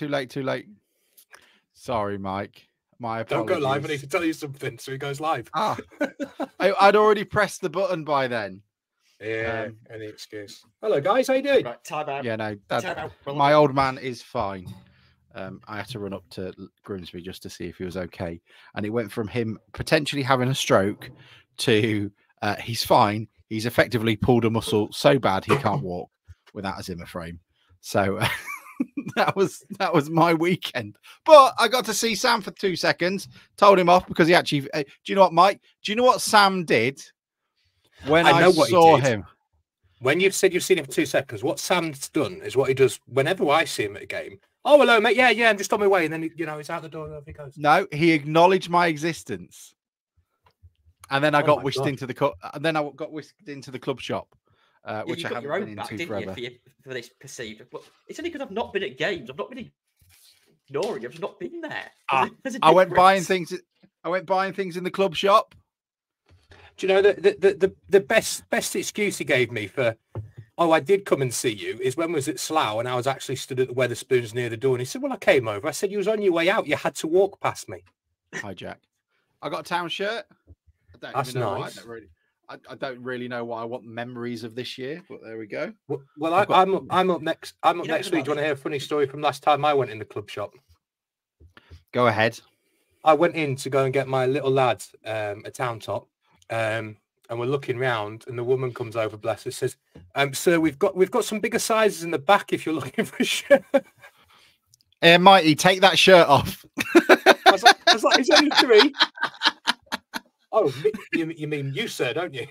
too late, too late. Sorry, Mike. My apologies. Don't go live. I need to tell you something. So he goes live. Ah, I, I'd already pressed the button by then. Yeah, Um, any excuse. Hello, guys. How you doing? Right, time out. Yeah, no, that, Time out. My old man is fine. Um, I had to run up to Grimsby just to see if he was okay, and it went from him potentially having a stroke to uh, he's fine. He's effectively pulled a muscle so bad he can't walk without a Zimmer frame. So uh, that was that was my weekend. But I got to see Sam for two seconds. Told him off because he actually. Uh, do you know what, Mike? Do you know what Sam did when I I, know what he saw him? When you've said you've seen him for two seconds, what Sam's done is what he does whenever I see him at a game. Oh, hello, mate. Yeah, yeah, I'm just on my way. And then, you know, he's out the door he goes. No, he acknowledged my existence. And then I Oh got whisked God. into the club. And then I got whisked into the club shop, uh, Yeah, which you I got haven't your been own back, into didn't forever. you, for, your, for this perceived? But it's only because I've not been at games. I've not been ignoring. I've not been there. Ah, There's a- there's a I went buying things. I went buying things in the club shop. Do you know the the, the, the, the best best excuse he gave me for oh I did come and see you is when I was at Slough and I was actually stood at the Wetherspoons near the door and he said well I came over I said you was on your way out you had to walk past me Hi, Jack. I got a town shirt. I don't That's even know why. I nice. don't really. I, I don't really know why I want memories of this year, but there we go. well, well I, I've got- I'm up, I'm up next I'm up You next week do you want to hear a funny story from last time I went in the club shop Go ahead. I went in to go and get my little lad um, a town top, um, and we're looking round, and the woman comes over, bless her, says, um, "Sir, we've got we've got some bigger sizes in the back if you're looking for a shirt." Hey, Mighty, take that shirt off. I was like, I was like "It's only three. oh, you, you mean you, sir, don't you?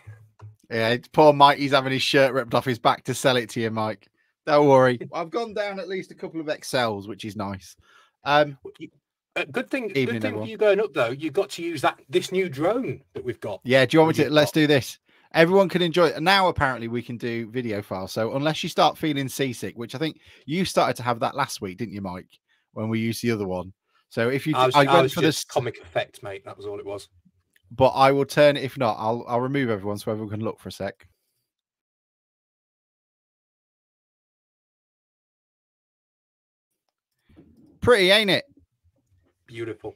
Yeah, it's poor Mike. He's having his shirt ripped off his back to sell it to you, Mike. Don't worry. I've gone down at least a couple of excels, which is nice. Um, Uh, good thing, Evening, good thing for everyone. you going up though. You've got to use that this new drone that we've got. yeah, do you want me to? Let's do this. Everyone can enjoy it. Now, apparently, we can do video files. So, unless you start feeling seasick, which I think you started to have that last week, didn't you, Mike? When we used the other one. So, if you, I was, I I went was for just this, comic effect, mate. That was all it was. But I will turn. If not, I'll I'll remove everyone so everyone can look for a sec. Pretty, ain't it? Beautiful.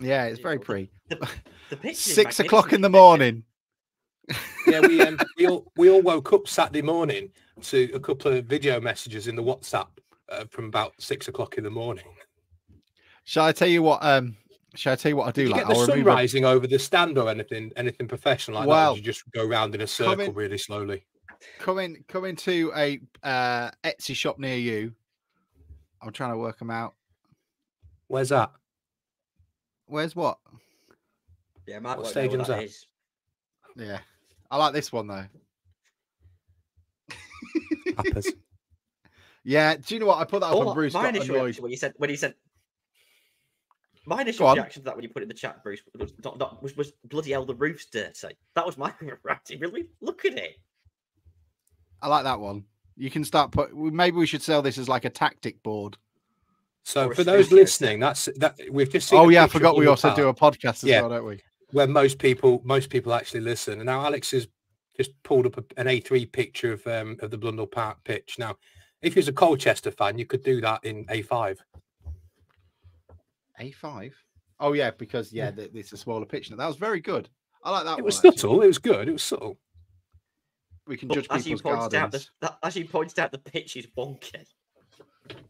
Yeah, it's very pretty. The, the picture is Six o'clock in the morning. yeah, we um, we all we all woke up Saturday morning to a couple of video messages in the WhatsApp uh, from about six o'clock in the morning. Shall I tell you what? Um, shall I tell you what I do Did you get the I'll sun remove a- rising over the stand or anything? Anything professional like that? Well, Or did you just go round in a circle in- really slowly? coming coming to a uh, Etsy shop near you. I'm trying to work them out. Where's that? Where's what? Yeah, Mark What won't know stadium's that that? is. Yeah, I like this one though. Happers. Yeah, do you know what? I put that up All on Bruce. my Got initial annoyed. when you said when you said my initial on. reaction to that when you put it in the chat, Bruce, was, not, not, was, was bloody hell the roof's dirty. That was my reaction. Really, look at it. I like that one. You can start put. Maybe we should sell this as like a tactic board. So for those studio listening, that's that we've just seen. Oh yeah, I forgot we Hull also do a podcast as Yeah. well, don't we? where most people most people actually listen. And now Alex has just pulled up a, an A3 picture of um, of the Blundell Park pitch. Now, if you're a Colchester fan, you could do that in A5. A5. Oh yeah, because yeah, th- it's a smaller pitch. now. That was very good. I like that. It was one, actually. subtle. It was good. It was subtle. We can But judge as you people's pointed out, the, that, as you pointed out, the pitch is wonky.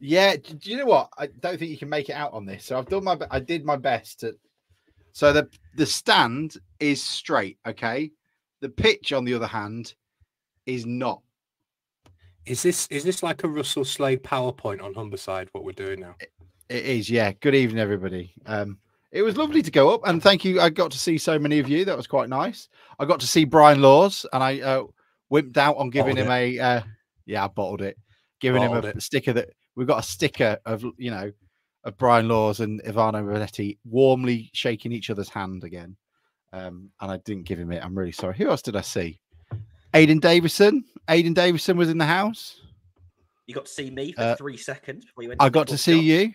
Yeah, do you know what? I don't think you can make it out on this. So I've done my I did my best to So the the stand is straight, okay? The pitch on the other hand is not. Is this is this like a Russell Slade PowerPoint on Humberside? What we're doing now? It is, yeah. Good evening everybody. Um it was lovely to go up and thank you. I got to see so many of you. That was quite nice. I got to see Brian Laws and I uh wimped out on giving him Bottled a uh yeah, I bottled it. Giving him Bottled a sticker that we've got a sticker of you know of Brian Laws and Ivano Bonetti warmly shaking each other's hand again. Um, and I didn't give him it. I'm really sorry. Who else did I see? Aidan Davison. Aidan Davison was in the house. You got to see me for Uh, three seconds before you went. I got to see shops. you.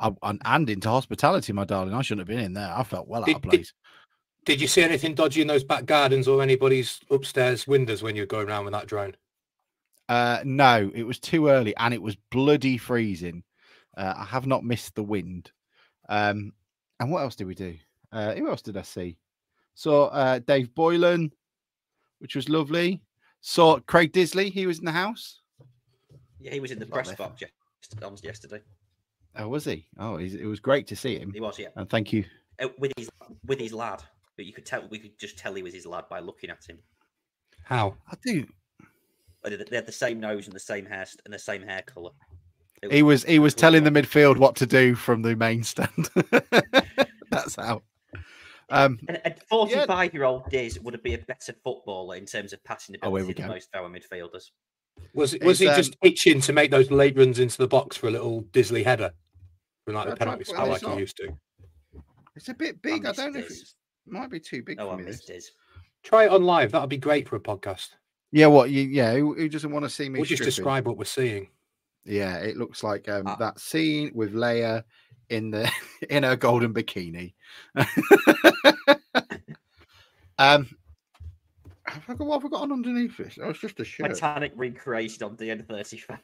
I, and, and into hospitality, my darling. I shouldn't have been in there. I felt well out Did- of place. Did you see anything dodgy in those back gardens or anybody's upstairs windows when you were going around with that drone? Uh, no, it was too early and it was bloody freezing. Uh, I have not missed the wind. Um, and what else did we do? Uh, who else did I see? Saw uh, Dave Boylen, which was lovely. Saw Craig Disley. He was in the house. Yeah, he was in the Not press there. box yesterday. Oh, was he? Oh, he's, it was great to see him. He was, yeah, And thank you. Uh, with his with his lad. But you could tell we could just tell he was his lad by looking at him. How? I do. They they had the same nose and the same hair and the same hair color. It He was he was telling the midfield what to do from the main stand. That's how. Um, And a 45 year old Diz would be a better footballer in terms of passing Oh, here ability we than go. most of our midfielders. Was it, was It's, he just um, itching to make those late runs into the box for a little Disley header? From like the penalty spot well, like it's he used to. it's a bit big. I miss don't know if Diz. it's might be too big Oh, for I me. missed This. Diz. Try it on live. That'd be great for a podcast. Yeah, what? You, yeah, who, who doesn't want to see me? We'll just describe what we're seeing. Yeah, it looks like um, Ah. that scene with Leia in the in her golden bikini. um, I forgot what have I got on underneath this. Oh, it's just a shirt. Titanic recreated on DN35.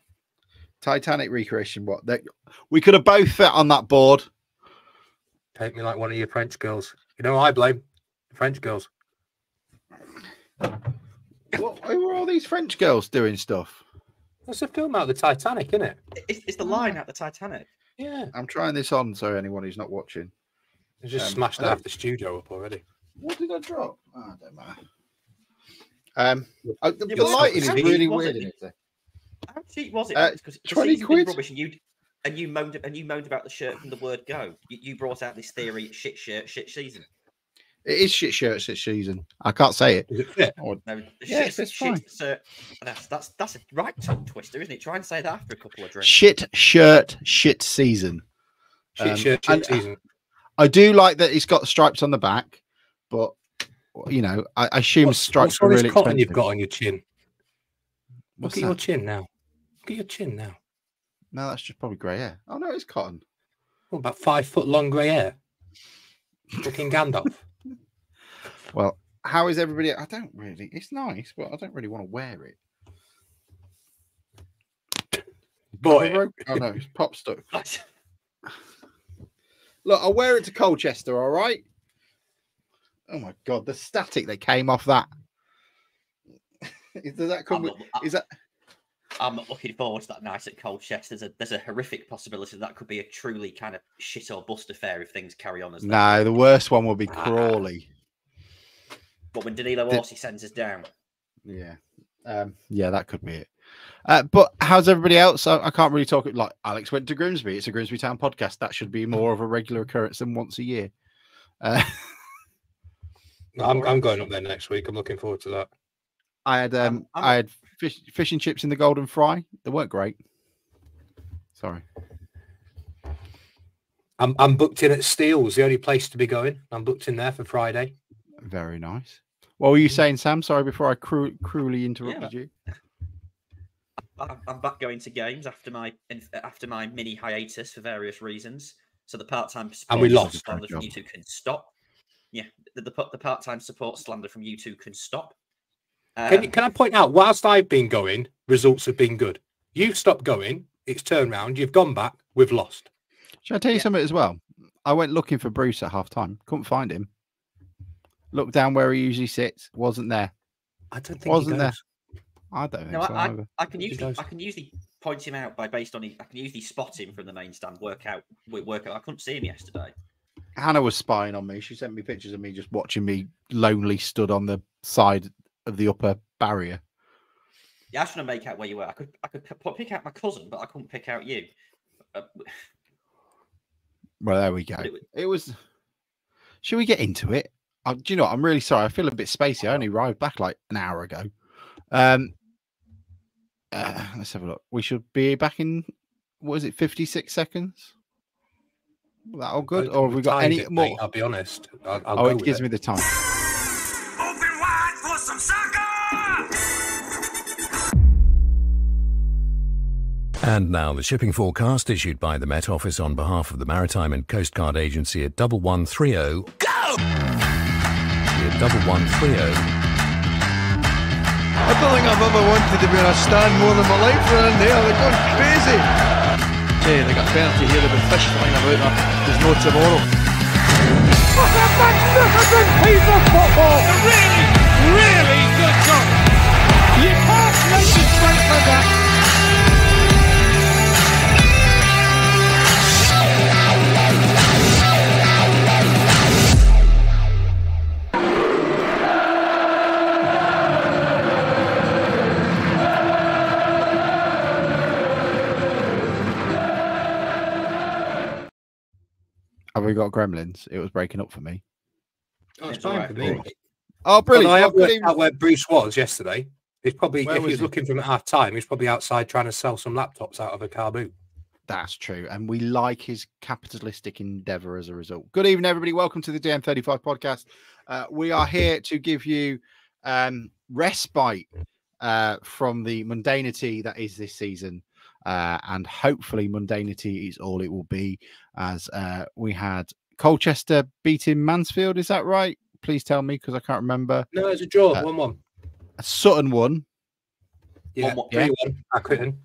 Titanic recreation. What? That we could have both fit on that board. Take me like one of your French girls. You know, I blame French girls. What, who are all these French girls doing stuff? That's a film out of the Titanic, isn't it? It's, it's the line out the Titanic. Yeah. I'm trying this on so anyone who's not watching. They just Um, smashed half the studio up already. What did I drop? Oh, I don't matter. Um, uh, the, Yeah, the lighting is really weird it? it. How cheap was it? Uh, Because 20 quid? Rubbish and you and you moaned and you moaned about the shirt from the word go. You, you brought out this theory: shit shirt, shit season. It is shit shirt, shit season. I can't say it. No, the Yeah, shit, it's shit, fine. That's that's that's a right tongue twister, isn't it? Try and say that after a couple of drinks. Shit shirt, shit season. Shit Um, shirt, shit season. I do like that it's got stripes on the back, but you know, I, I assume What's, stripes what's all are this really cotton expensive. you've got on your chin? What's Look at your chin now. Look at your chin now. No, that's just probably grey hair. Oh no, it's cotton. What, about five foot long grey hair. Fucking Gandalf. Well, how is everybody? I don't really. It's nice, but I don't really want to wear it. Boy, Oh no, it's pop stuff. Look, I'll wear it to Colchester. All right. Oh my god, the static that came off that. Does that come with? not, Is that? I'm not looking forward to that night at Colchester. There's a there's a horrific possibility that that could be a truly kind of shit or bust affair if things carry on as No, the worst one will be Ah. Crawley. But when Danilo The- Orsi sends us down, Yeah. Um, yeah, that could be it. Uh, but how's everybody else? I, I can't really talk. Like Alex went to Grimsby. It's a Grimsby Town podcast. That should be more of a regular occurrence than once a year. Uh, I'm, I'm going up there next week. I'm looking forward to that. I had Um, um, I'm- I had fish, fish and chips in the Golden Fry. They weren't great. Sorry. I'm, I'm booked in at Steele's, the only place to be going. I'm booked in there for Friday. Very nice. What were you saying, Sam? Sorry, before I cru- cruelly interrupted you. I'm, I'm back going to games after my after my mini hiatus for various reasons. So the part time And we lost. slander from you two can stop. Yeah, the the, the part time support slander from you two can stop. Can, Um, you, can I point out, whilst I've been going, results have been good. You've stopped going, it's turned round, you've gone back, we've lost. Should I tell you Yeah. something as well? I went looking for Bruce at half time. Couldn't find him. Looked down where he usually sits. Wasn't there. I don't think Wasn't he there? I don't think No, so. I, either. I can He usually. I can usually point him out by based on he, I can usually spot him from the main stand. Work out wo- work out. I couldn't see him yesterday. Hannah was spying on me. She sent me pictures of me just watching me lonely stood on the side of the upper barrier. Yeah, I was trying to make out where you were. I could I could pick out my cousin, but I couldn't pick out you. Uh, Well, there we go. it was- It was. Should we get into it? Uh, do you know? what? I'm really sorry. I feel a bit spacey. I only arrived back like an hour ago. Um, uh, let's have a look. We should be back in. What is it? 56 seconds. That all good? I- Or have we got any it, more? mate, I'll be honest. I'll, I'll oh, go it gives it. me the time. Open wide for some soccer! And now the shipping forecast issued by the Met Office on behalf of the Maritime and Coast Guard Agency at 1130. Go! At 1130. I don't think I've ever wanted to be in a stand more than my life around there. They're going crazy. Uh, they got penalty here. There'll be fish flying about there. There's no tomorrow. What a magnificent piece of football! A really, really good goal. You can't make it straight from that. Have we got gremlins? It was breaking up for me. Oh, it's It's fine alright, for me. Oh, brilliant. Well, I have good worked out where Bruce was yesterday. He's probably, Where if he was was he? looking for him at half time, he's probably outside trying to sell some laptops out of a car boot. That's true. And we like his capitalistic endeavor as a result. Good evening, everybody. Welcome to the DN35 podcast. Uh, we are here to give you um, respite uh, from the mundanity that is this season. Uh, and hopefully, mundanity is all it will be, as uh, we had Colchester beating Mansfield. Is that right? Please tell me because I can't remember. No, it's a draw, Uh, 1 1. Sutton won Yeah, One- one- 3 1. Accrington.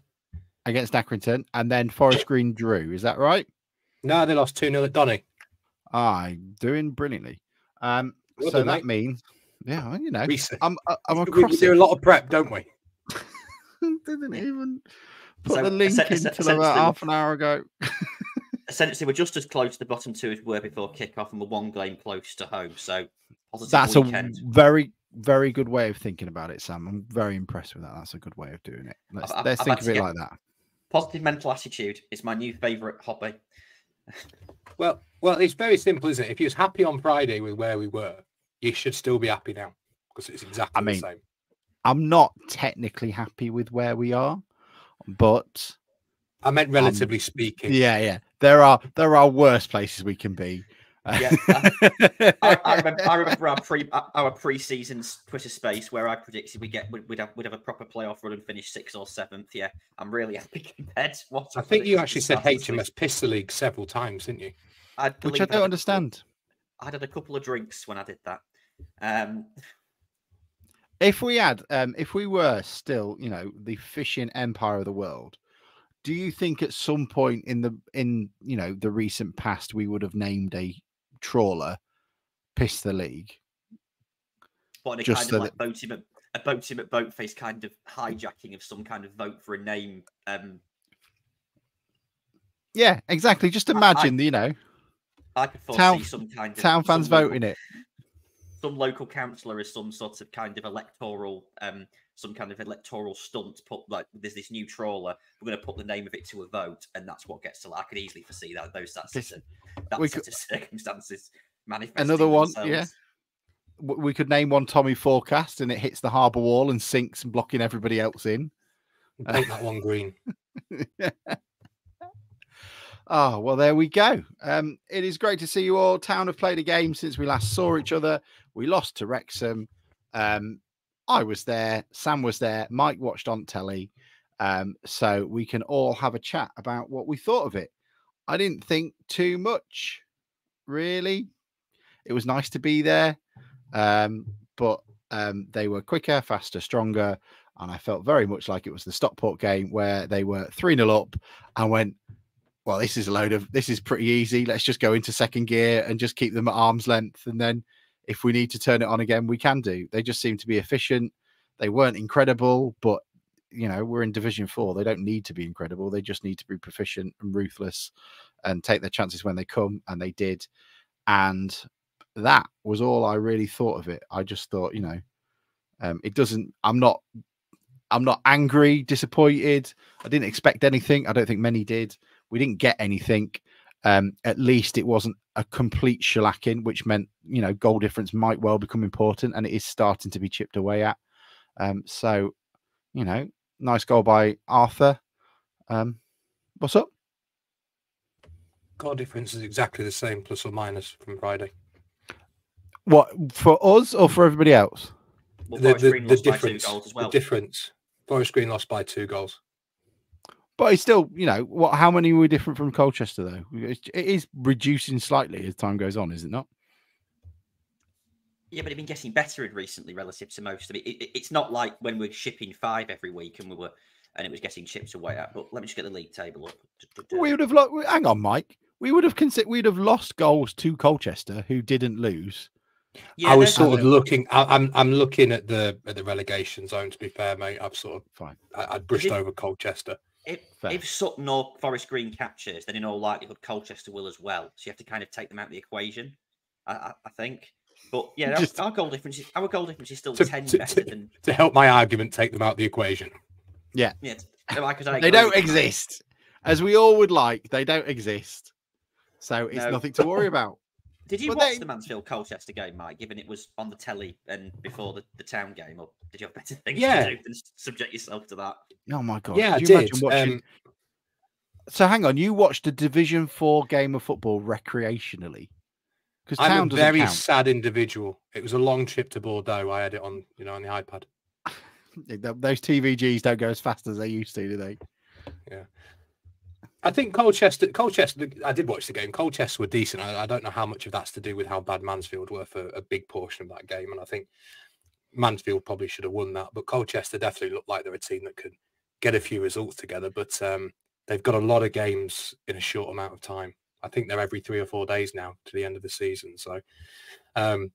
against Accrington, and then Forest Green drew. Is that right? No, they lost 2 0 at Donny. I'm doing brilliantly. Um, Well so done, that mate. means, yeah, well, you know, Research. I'm I- I'm We, across we do a lot of prep, don't we? Didn't even put So, the link essen- in until about half an hour ago. Essentially, we're just as close to the bottom two as we were before kickoff, and we're one game close to home. So positive That's weekend. a very very good way of thinking about it, Sam. I'm very impressed with that. That's a good way of doing it. Let's I've- let's I've think of it like that. Positive mental attitude is my new favourite hobby. Well, well, it's very simple, isn't it? If you was happy on Friday with where we were, you should still be happy now because it's exactly I mean, the same. I'm not technically happy with where we are, but I meant relatively speaking. yeah, yeah, there are there are worse places we can be. Yeah, I, I remember. I remember our pre our pre-season Twitter space where I predicted we get we'd, we'd have we'd have a proper playoff run and finish sixth or seventh. Yeah, I'm really happy compared to what I think you actually said start of the. HMS Pistol League several times, didn't you? I which I don't couple- understand. I had a couple of drinks when I did that. Um, If we had, um, if we were still, you know, the fishing empire of the world, do you think at some point in the in you know the recent past we would have named a trawler piss the league? what a Just kind so of like boat him at a boat him at boat face kind of hijacking of some kind of vote for a name. Um, Yeah, exactly. Just I- I- imagine, you know, I could foresee Town- some kind of town fans voting it. Some local councillor is some sort of kind of electoral um some kind of electoral stunt put like there's this new trawler we're going to put the name of it to a vote and that's what gets to Like, i could easily foresee that those that This- sort of, that we sort could- of circumstances manifesting Another one, yeah. themselves. W- We could name one Tommy Forecast, and it hits the harbour wall and sinks, and blocking everybody else in. Paint that one green. Oh, well, there we go. Um, it is great to see you all. Town have played a game since we last saw each other. We lost to Wrexham. Um, I was there. Sam was there. Mike watched on telly. Um, so we can all have a chat about what we thought of it. I didn't think too much, really. It was nice to be there. Um, but um, they were quicker, faster, stronger. And I felt very much like it was the Stockport game where they were 3 0 up and went, well, this is a load of this is pretty easy. Let's just go into second gear and just keep them at arm's length. And then if we need to turn it on again, we can do. They just seem to be efficient. They weren't incredible, but you know, we're in division four. They don't need to be incredible. They just need to be proficient and ruthless and take their chances when they come. And they did. And that was all I really thought of it. I just thought, you know, um, it doesn't, I'm not, I'm not angry, disappointed. I didn't expect anything. I don't think many did. We didn't get anything. Um, at least it wasn't a complete shellacking, which meant you know goal difference might well become important, and it is starting to be chipped away at. Um, so, you know, nice goal by Arthur. Um, what's up? Goal difference is exactly the same, plus or minus from Friday. What for us or for everybody else? Well, the, Forest the, Green the lost two difference. well. The difference. Forest Green lost by two goals. But it's still, you know, what? How many were different from Colchester though? It's, reducing slightly as time goes on, is it not? Yeah, but it's been getting better in recently relative to most of it. it, it- it's not like when we're shipping five every week and we were and it was getting chipped away at. But let me just get the league table up. We would have lost. Hang on, Mike. We would have considered. We'd have lost goals to Colchester, who didn't lose. Yeah, I was sort of looking. I, I'm I'm looking at the at the relegation zone. To be fair, mate, I've sort of Fine. I, I brushed over Colchester. If, Fair. if Sutton or Forest Green captures, then in all likelihood Colchester will as well. So you have to kind of take them out of the equation. I, I, I think. But yeah, our- Just- our goal difference is our goal difference is still To- ten to- better to- than To help my argument, take them out of the equation. yeah. t- like, 'cause I They don't with you, Mike. exist, as we all would like. They don't exist. So it's No. nothing to worry about. Did you But watch they- the Mansfield Colchester game, Mike? Given it was on the telly and before the, the town game, or did you have better things Yeah. to do than subject yourself to that? Oh my god! yeah, I Could you did. watching- Um, So hang on, you watched a Division Four game of football recreationally? Because I'm a very count. sad individual. It was a long trip to Bordeaux. I had it on, you know, on the iPad. Those TVGs don't go as fast as they used to, do they? I think Colchester, Colchester. I did watch the game. Colchester were decent. I, I don't know how much of that's to do with how bad Mansfield were for a big portion of that game, and I think Mansfield probably should have won that. But Colchester definitely looked like they're a team that could get a few results together. But um, they've got a lot of games in a short amount of time. I think they're every three or four days now to the end of the season. So um,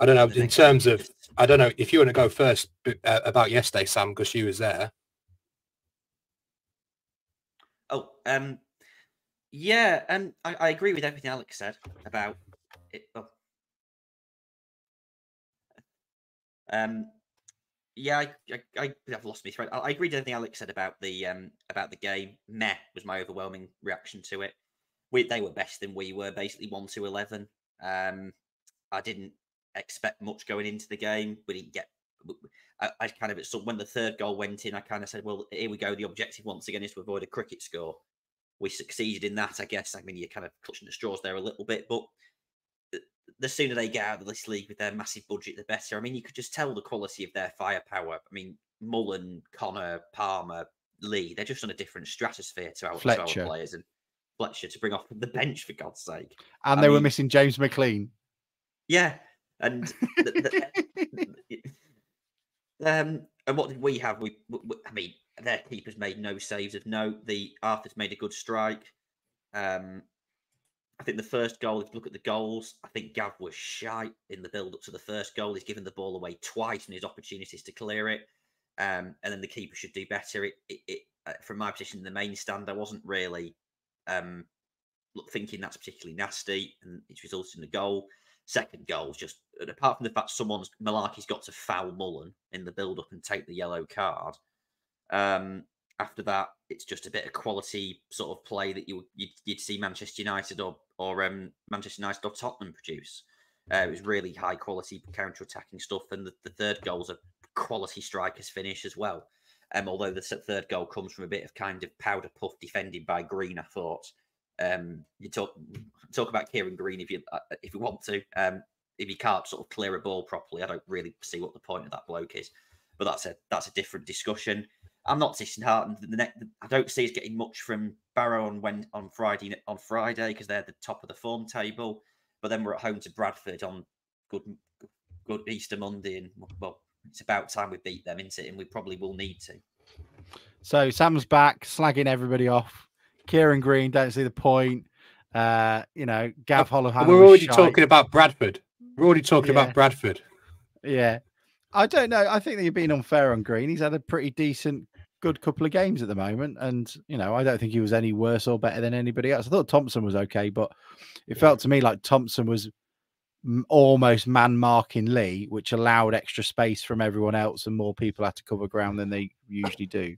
I don't know. In terms of, I don't know if you want to go first uh, about yesterday, Sam, because you was there. Oh, um, yeah, um, I, I agree with everything Alex said about it. Oh. Um, yeah, I, I, I, I've lost my thread. I, I agree with everything Alex said about the um about the game. Meh was my overwhelming reaction to it. We they were better than we were, basically one to eleven. Um, I didn't expect much going into the game. We didn't get. I, I kind of at some when the third goal went in, I kind of said, "Well, here we go. The objective once again is to avoid a cricket score." We succeeded in that, I guess. I mean, you're kind of clutching the straws there a little bit, but the- sooner they get out of this league with their massive budget, the better. I mean, you could just tell the quality of their firepower. I mean, Mullin, Connor, Palmer, Lee, they're just on a different stratosphere to our, to our players. And Fletcher to bring off the bench, for God's sake. And I they were missing James McClean. Yeah, and the, the, um, and what did we have? We, I mean, their keepers made no saves of note. The Arthur's made a good strike. Um, I think the first goal. If you look at the goals, I think Gav was shy in the build up to the first goal. He's given the ball away twice and his opportunities to clear it. Um, and then the keeper should do better. It, it, it uh, from my position in the main stand, I wasn't really um, thinking that's particularly nasty, and it's resulted in a goal. Second goal was just apart from the fact someone's Mullarkey's got to foul Mullin in the build up and take the yellow card. Um, after that, it's just a bit of quality sort of play that you you'd, you'd see Manchester United or or um, Manchester United or Tottenham produce. Uh, it was really high quality counter attacking stuff, and the, the third goal's a quality strikers finish as well. Um, although the third goal comes from a bit of kind of powder puff defended by Green, I thought. Um, you talk talk about Kieran Green if you uh, if you want to. Um, if you can't sort of clear a ball properly, I don't really see what the point of that bloke is. But that's a that's a different discussion. I'm not disheartened. The next, I don't see us getting much from Barrow on when on Friday on Friday because they're the top of the form table. But then we're at home to Bradford on good good Easter Monday, and well, it's about time we beat them, isn't it? And we probably will need to. So Sam's back, slagging everybody off. Kieran Green, don't see the point. Uh, you know, Gav Holohan. We're already talking about Bradford. We're already talking Yeah. about Bradford. Yeah. I don't know. I think that you're being unfair on Green. He's had a pretty decent, good couple of games at the moment. And, you know, I don't think he was any worse or better than anybody else. I thought Thompson was okay, but it felt to me like Thompson was almost man marking Lee, which allowed extra space from everyone else and more people had to cover ground than they usually do.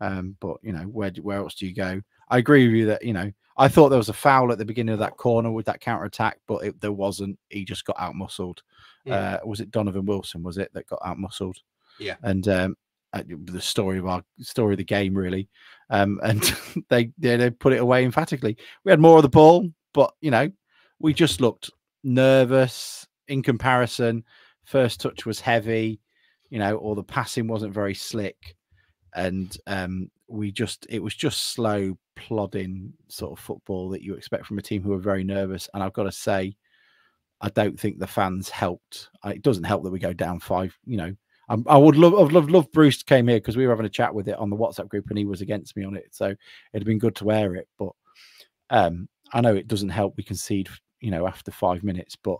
Um, but, you know, where, where else do you go? I agree with you that, you know, I thought there was a foul at the beginning of that corner with that counter attack, but it, there wasn't. He just got out muscled. Yeah. Uh, was it Donovan Wilson? Was it that got out muscled? Yeah. And um, uh, the story of our story of the game really, um, and they, they they put it away emphatically. We had more of the ball, but you know, we just looked nervous in comparison. First touch was heavy, you know, or the passing wasn't very slick, and um, we just it was just slow, plodding sort of football that you expect from a team who are very nervous. And I've got to say, I don't think the fans helped. It doesn't help that we go down five. You know, I'm, I would love, I'd love, love Bruce came here because we were having a chat with it on the WhatsApp group and he was against me on it. So it'd been good to wear it. But um, I know it doesn't help. We concede, you know, after five minutes, but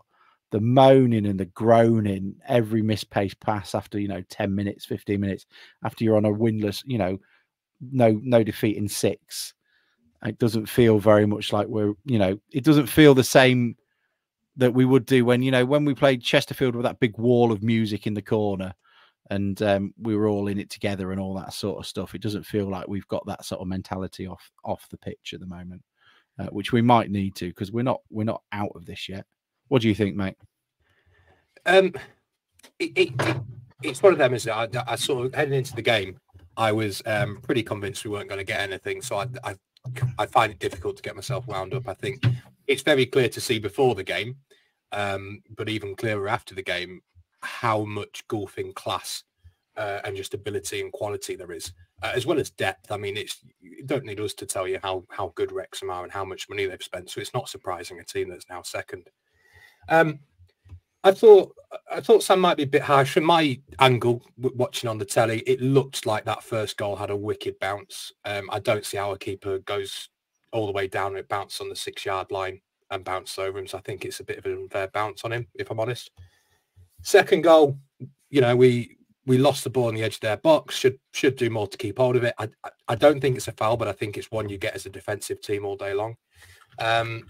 the moaning and the groaning, every misplaced pass after, you know, 10 minutes, 15 minutes after you're on a winless, you know, no, no defeat in six. It doesn't feel very much like we're, you know, it doesn't feel the same that we would do when, you know, when we played Chesterfield with that big wall of music in the corner and um, we were all in it together and all that sort of stuff. It doesn't feel like we've got that sort of mentality off off the pitch at the moment, uh, which we might need to because we're not we're not out of this yet. What do you think, mate? Um, it, it, it, it's one of them, is I, I sort of heading into the game, I was um, pretty convinced we weren't going to get anything. So I, I, I find it difficult to get myself wound up. I think it's very clear to see before the game, um, but even clearer after the game, how much golfing class uh, and just ability and quality there is, uh, as well as depth. I mean, it's you don't need us to tell you how how good Wrexham are and how much money they've spent. So it's not surprising a team that's now second. Um, I thought I thought Sam might be a bit harsh from my angle watching on the telly. It looked like that first goal had a wicked bounce. Um, I don't see how a keeper goes all the way down and it bounced on the six yard line and bounced over him. So I think it's a bit of an unfair bounce on him, if I'm honest. Second goal, you know, we we lost the ball on the edge of their box. Should should do more to keep hold of it. I I, I don't think it's a foul, but I think it's one you get as a defensive team all day long. Um,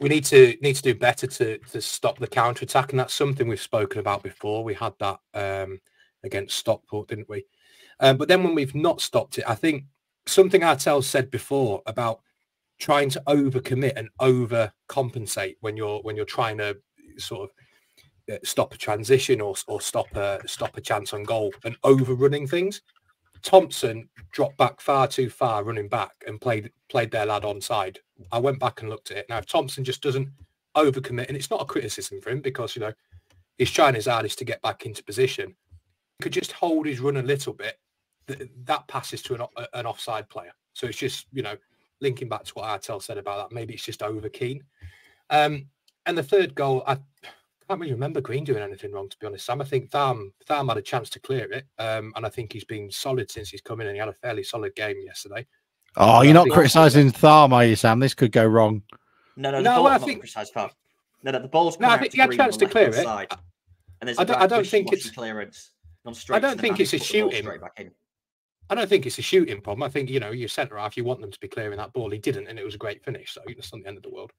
we need to need to do better to to stop the counter attack, and that's something we've spoken about before. We had that um, against Stockport, didn't we? Um, but then when we've not stopped it, I think something Artell said before about trying to overcommit and overcompensate when you're when you're trying to sort of uh, stop a transition or or stop a stop a chance on goal and overrunning things. Thompson dropped back far too far running back and played played their lad onside. I went back and looked at it. Now if Thompson just doesn't overcommit, and it's not a criticism for him because you know he's trying his hardest to get back into position, could just hold his run a little bit. Th- that passes to an, an offside player. So it's just you know linking back to what Artell said about that. Maybe it's just over keen. Um, and the third goal, I can't really remember Green doing anything wrong, to be honest, Sam. I think Tharme Tharme had a chance to clear it, um, and I think he's been solid since he's come in, and he had a fairly solid game yesterday. Oh, you're not criticising Tharme, are you, Sam? This could go wrong. No, no, the No, ball, I think- precise foul. No, no, the ball's No, come I think he had a chance to clear it. side, and there's I a don't- bad I don't think it's- clearance. Gone straight don't think it's a put the ball shooting. back in. I don't think it's a shooting problem. I think you know your centre half, you want them to be clearing that ball. He didn't, and it was a great finish. So it's not the end of the world.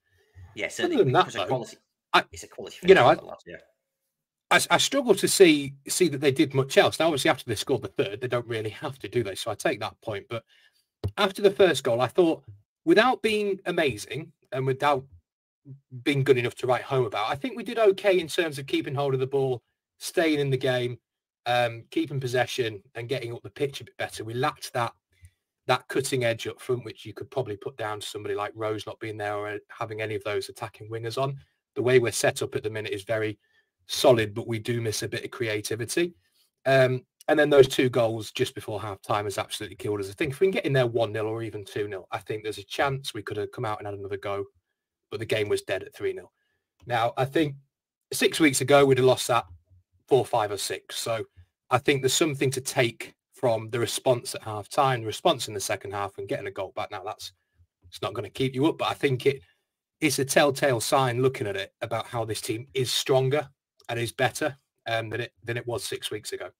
Yeah, certainly. than that, though, quality, I- it's a quality. you know, I- lads, yeah. I, I struggle to see see that they did much else. Now, obviously, after they scored the third, they don't really have to do they. So I take that point. But after the first goal, I thought without being amazing and without being good enough to write home about, I think we did okay in terms of keeping hold of the ball, staying in the game, um, keeping possession, and getting up the pitch a bit better. We lacked that that cutting edge up front, which you could probably put down to somebody like Rose not being there or having any of those attacking wingers on. The way we're set up at the minute is very solid, but we do miss a bit of creativity. Um, and then those two goals just before half time has absolutely killed us. I think if we can get in there 1 0 or even 2 0, I think there's a chance we could have come out and had another go, but the game was dead at 3 0. Now, I think six weeks ago we'd have lost that 4 5 or 6. So I think there's something to take from the response at half time, the response in the second half and getting a goal back. Now, that's it's not going to keep you up, but I think it it's a telltale sign looking at it about how this team is stronger and is better um, than it than it was six weeks ago.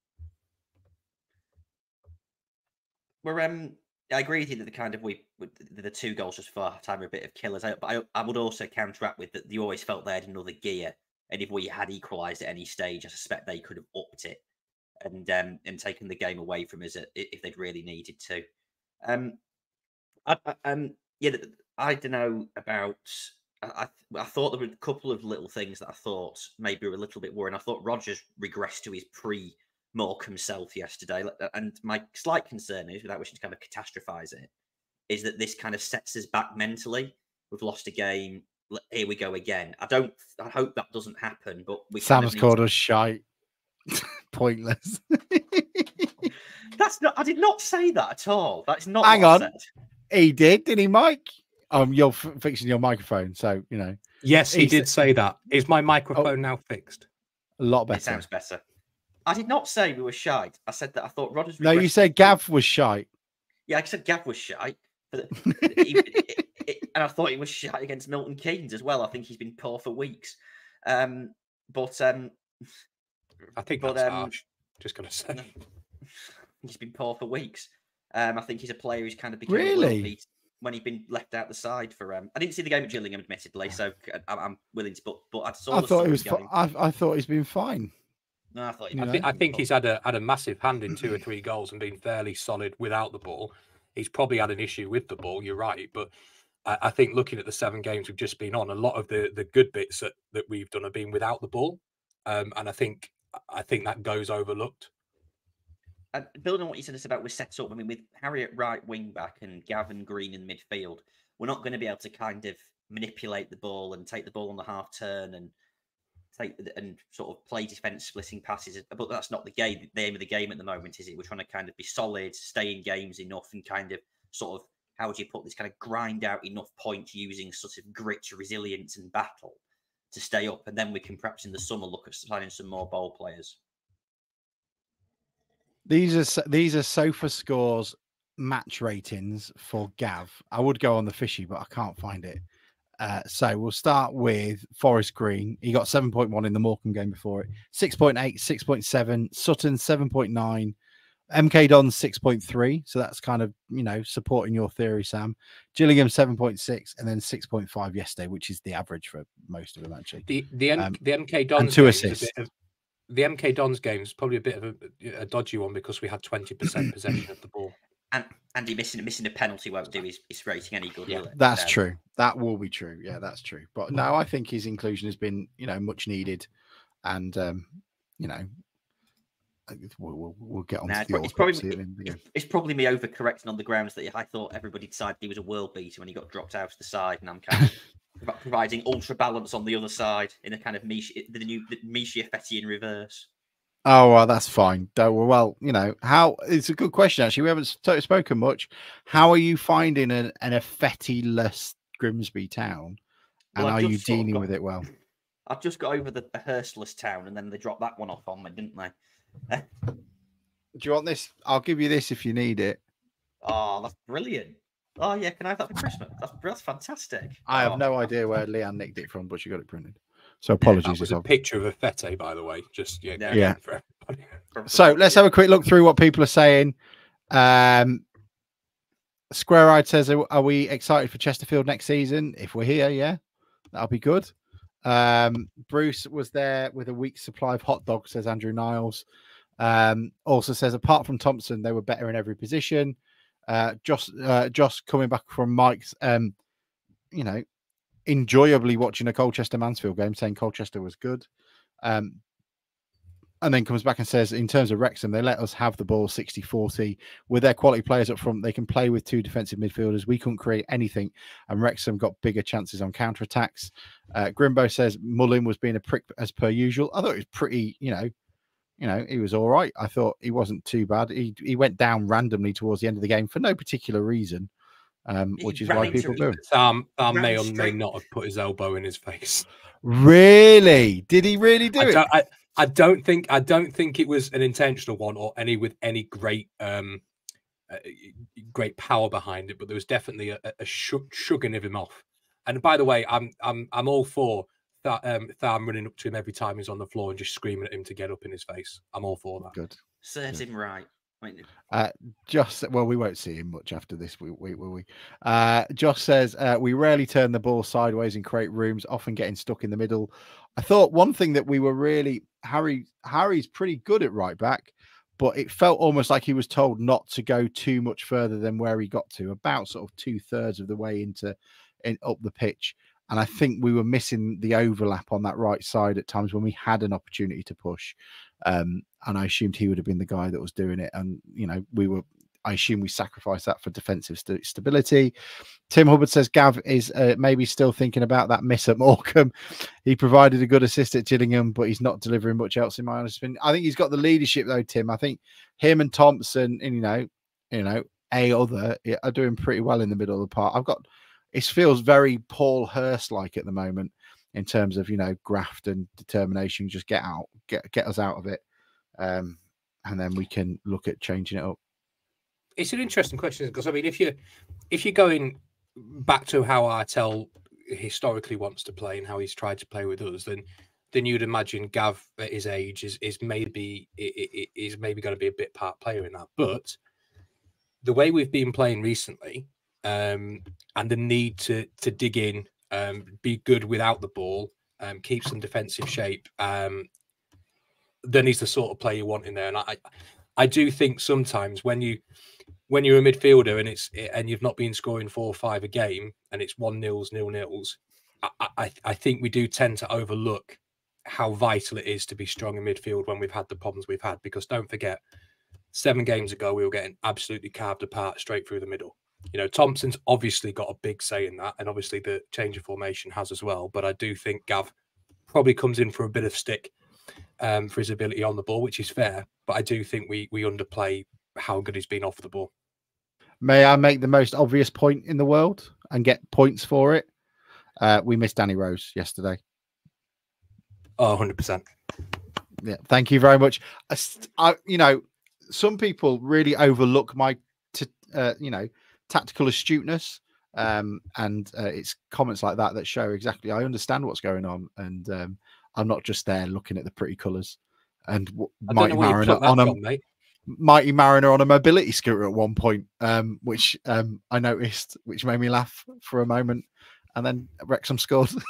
We're um, I agree with you that the kind of we the, the two goals just for time are a bit of killers. I, but I, I would also counteract with that. You always felt they had another gear, and if we had equalised at any stage, I suspect they could have upped it and um and taken the game away from us if they'd really needed to. Um, I, I- um, yeah, I don't know about. I I thought there were a couple of little things that I thought maybe were a little bit worrying. I thought Rodgers regressed to his pre Morecambe self yesterday, and my slight concern is, without wishing to kind of catastrophize it, is that this kind of sets us back mentally. We've lost a game. Here we go again. I don't. I hope that doesn't happen. But we kind of Sam's need called to- us shite. Pointless. That's not. I did not say that at all. That's not. Hang on. he did, didn't he, Mike? Um, you're f- fixing your microphone, so you know Yes, he He did say that. Is my microphone now fixed? a lot It better. sounds better. I did not say we were shite. I said that I thought Rodgers. No, you said to- Gav was shite. Yeah, I said Gav was shite. But he- he- he- and I thought he was shite against Milton Keynes as well. I think he's been poor for weeks. Um, but um, I think But, that's um, harsh. Just gonna say. he's been poor for weeks. Um, I think he's a player who's kind of become Really? world beat when he's been left out the side for. Um, I didn't see the game at Gillingham, admittedly, so c- I'm, I'm willing to. But but I saw. I the thought he was. Fi- I, I thought he's been fine. No, I thought You I, was I think he's had a had a massive hand in two or three goals and been fairly solid without the ball. He's probably had an issue with the ball. You're right, but I, I think looking at the seven games we've just been on, a lot of the the good bits that, that we've done have been without the ball, um, and I think I think that goes overlooked. And building on what you said about we're set up, I mean, with Harriet right wing back and Gavin Green in midfield, we're not going to be able to kind of manipulate the ball and take the ball on the half turn and take and sort of play defense splitting passes. Uh, but that's not the game. The aim of the game at the moment is it. We're trying to kind of be solid, stay in games enough, and kind of sort of how would you put this kind of grind out enough points using sort of grit, resilience, and battle to stay up, and then we can perhaps in the summer look at signing some more bowl players. These are these are sofa scores match ratings for Gav. I would go on the fishy, but I can't find it. Uh, so we'll start with Forest Green. He got 7.1 in the Morecambe game before it, 6.8, 6.7, Sutton 7.9, MK Don 6.3. So that's kind of, you know, supporting your theory, Sam. Gillingham 7.6, and then 6.5 yesterday, which is the average for most of them, actually. The the M- Um, the MK Dons two game is assists. of- the MK Dons game is probably a bit of a, a dodgy one because we had twenty percent possession of the ball. And Andy missing missing a penalty won't do his, his rating any good. Yeah? That's Um, true. That will be true. Yeah, that's true. But no, I think his inclusion has been, you know, much needed, and um, you know, we'll, we'll, we'll get on Nah, to the it's probably end it's, it's probably me overcorrecting on the grounds that I thought everybody decided he was a world beater when he got dropped out to the side, and I'm kind of providing ultra balance on the other side in a kind of Misha, the new the Misha Fetti in reverse. Oh well, that's fine. Well, you know how it's a good question actually. We haven't spoken much. How are you finding an, an Effetti-less Grimsby town, and Well, are you just sort of dealing got- with it well? I've just got over the the Hurstless town, and then they dropped that one off on me, didn't they? Do you want this? I'll give you this if you need it. Oh, that's brilliant. Oh yeah, can I have that for Christmas? That's that's fantastic. I have Oh, no idea where Leanne nicked it from, but she got it printed. So That apologies. was if a I've- picture of a fete, by the way. Just yeah, Yeah. Yeah. for everybody. So let's have a quick look through what people are saying. Um, Square Eyed says, "Are are we excited for Chesterfield next season? If we're here, yeah, that'll be good." Um, Bruce was there with a week's supply of hot dogs, says Andrew Niles. Um, also says, apart from Thompson, they were better in every position. Uh, Josh, uh, Josh coming back from Mike's, um, you know, enjoyably watching a Colchester Mansfield game, saying Colchester was good. Um, and then comes back and says, in terms of Wrexham, they let us have the ball 60 40. With their quality players up front, they can play with two defensive midfielders. We couldn't create anything, and Wrexham got bigger chances on counter attacks. Uh, Grimbo says Mullin was being a prick as per usual. I thought it was pretty, you know, you know, he was all right. I thought he wasn't too bad. He he went down randomly towards the end of the game for no particular reason, um, which is why people do. Sam, Sam Ran may or may not have put his elbow in his face. Really? Did he really do I it? don't, I, I don't think I don't think it was an intentional one or any with any great um uh, great power behind it, but there was definitely a, a shug- shugging of him off. And by the way, I'm I'm I'm all for that um Tharme running up to him every time he's on the floor and just screaming at him to get up in his face. I'm all for that. Good. serves him right. Uh, Josh, well, we won't see him much after this week, will we? Uh, Josh says uh, we rarely turn the ball sideways and create rooms, often getting stuck in the middle. I thought one thing that we were really Harry Harry's pretty good at right back, but it felt almost like he was told not to go too much further than where he got to, about sort of two thirds of the way into in up the pitch. And I think we were missing the overlap on that right side at times when we had an opportunity to push. Um, and I assumed he would have been the guy that was doing it. And you know, we were. I assume we sacrificed that for defensive st- stability. Tim Hubbard says Gav is uh, maybe still thinking about that miss at Morecambe. He provided a good assist at Gillingham, but he's not delivering much else in my honest opinion. I think he's got the leadership though, Tim. I think him and Thompson, and you know, you know, a other are doing pretty well in the middle of the park. I've got it feels very Paul Hurst like at the moment in terms of you know graft and determination. Just get out, get get us out of it. um, and then we can look at changing it up. It's an interesting question because I mean, if you if you're going back to how Artell historically wants to play and how he's tried to play with us, then then you'd imagine Gav at his age is is maybe is maybe going to be a bit part player in that. But the way we've been playing recently, um, and the need to to dig in, um, be good without the ball, um, keep some defensive shape, um, then he's the sort of player you want in there. And I I do think sometimes when you when you're a midfielder and it's and you've not been scoring four or five a game and it's one nils nil nils, I, I I think we do tend to overlook how vital it is to be strong in midfield when we've had the problems we've had. Because don't forget, seven games ago we were getting absolutely carved apart straight through the middle. You know, Thompson's obviously got a big say in that, and obviously the change of formation has as well. But I do think Gav probably comes in for a bit of stick um, for his ability on the ball, which is fair. But I do think we we underplay how good he's been off the ball. May I make the most obvious point in the world and get points for it? Uh, we missed Danny Rose yesterday. Oh, 100%. Yeah, thank you very much. I, I, you know, some people really overlook my, t- uh, you know, tactical astuteness, um, and uh, it's comments like that that show exactly I understand what's going on, and um, I'm not just there looking at the pretty colours. And w- Mighty know where you Mariner on a from. Mighty Mariner on a mobility scooter at one point, um, which um, I noticed, which made me laugh for a moment, and then Wrexham scored.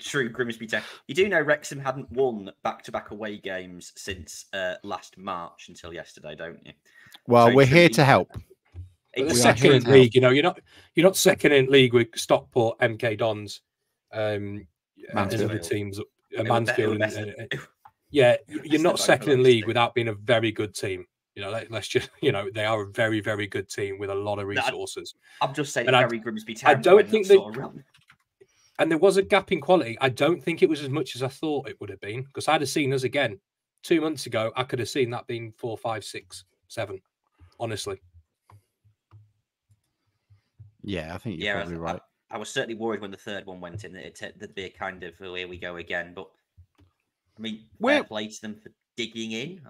True Grimsby Town. You do know Wrexham hadn't won back-to-back away games since uh, last March until yesterday, don't you? Well, we're here to help. But It's- the We are second in to help. league, you know, you're not you're not second in league with Stockport, MK Dons, um, and other teams, uh, Mansfield. better- and- and- uh, yeah, y- you're not second in league it. without being a very good team. You know, let, us just you know they are a very very good team with a lot of resources. I'm just saying, And I- very Grimsby I don't when that think they- sort of. And there was a gap in quality. I don't think it was as much as I thought it would have been because I'd have seen us again two months ago. I could have seen that being four, five, six, seven. Honestly, Yeah, I think you're Yeah, probably I- right. I was certainly worried when the third one went in that it, there'd be a kind of oh, here we go again. But I mean, Where- fair play to them for digging in.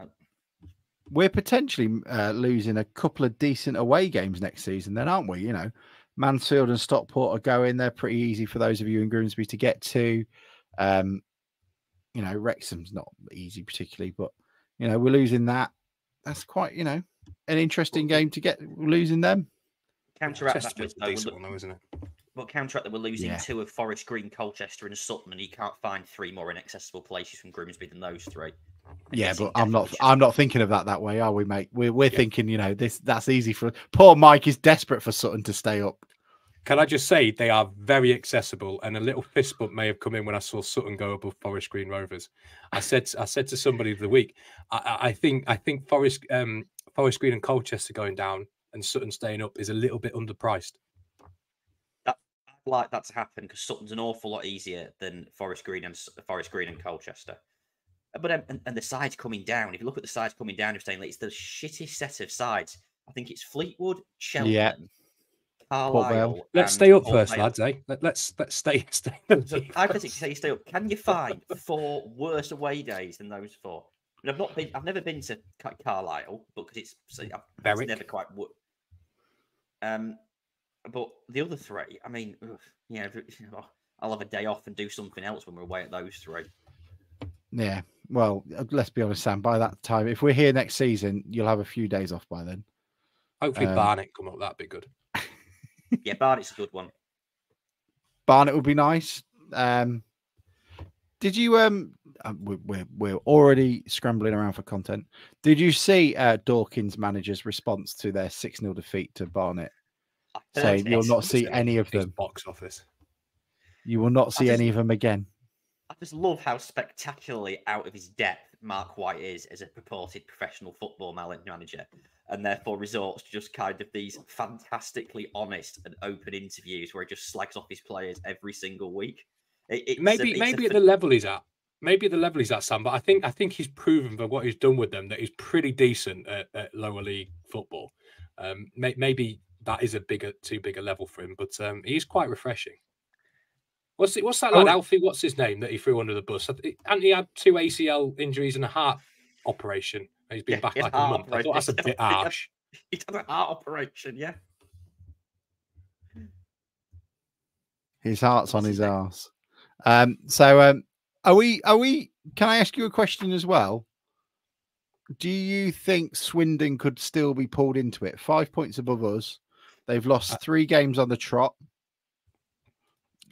We're potentially uh, losing a couple of decent away games next season, then, aren't we? You know, Mansfield and Stockport are going. They're pretty easy for those of you in Grimsby to get to. Um, you know, Wrexham's not easy particularly, but you know, we're losing that. That's quite, you know, an interesting game to get losing them. Counteract that Chesterfield's with a though, decent one, though, isn't it? But counteract that we're losing Yeah. two of Forest Green, Colchester, and Sutton, and you can't find three more inaccessible places from Grimsby than those three. I Yeah, but I'm not. definitely I'm not thinking of that that way, are we, mate? We're we're Yeah. thinking, you know, this that's easy for poor Mike is desperate for Sutton to stay up. Can I just say they are very accessible, and a little fist bump may have come in when I saw Sutton go above Forest Green Rovers. I said I said to somebody the week, I, I- I think I think Forest um, Forest Green and Colchester going down and Sutton staying up is a little bit underpriced. I'd like that to happen because Sutton's an awful lot easier than Forest Green and Forest Green and Colchester. Uh, But um, and, and the sides coming down. If you look at the sides coming down, you're saying like, it's the shittest set of sides. I think it's Fleetwood, Cheltenham, Carlisle. Let's stay up Port first, Vale. lads. Eh? Let, let's let's stay stay. in So I first. think say you stay up. Can you find four worse away days than those four? I mean, I've not been. I've never been to Carlisle, but because it's, so it's never quite. wo- Um, but the other three, I mean, ugh, yeah, I'll have a day off and do something else when we're away at those three. Yeah. Well, uh, let's be honest, Sam. By that time, if we're here next season, you'll have a few days off by then. Hopefully um, Barnet come up. That'd be good. Yeah, Barnet's a good one. Barnet would be nice. Um, did you um? uh, we- We're we're already scrambling around for content. Did you see uh, Dorking's manager's response to their six 0 defeat to Barnet, I heard saying you'll not see any of his them. box office. You will not see just- any of them again. I just love how spectacularly out of his depth Mark White is as a purported professional football manager, and therefore resorts to just kind of these fantastically honest and open interviews where he just slags off his players every single week. It, it's a- maybe a maybe at the level he's at. Maybe at the level he's at, Sam. But I think I think he's proven by what he's done with them that he's pretty decent at, at lower league football. Um, may, maybe that is a bigger, too big a level for him, but um, he's quite refreshing. What's it? What's that Oh, lad? Alfie? What's his name that he threw under the bus? And he had two ACL injuries and a heart operation? He's been Yeah, back like a heart month. I thought that's a operation. bit harsh. He's done a heart operation, yeah. His heart's on his ass. Um, so um, are we? Are we? Can I ask you a question as well? Do you think Swindon could still be pulled into it? Five points above us. They've lost Uh, three games on the trot.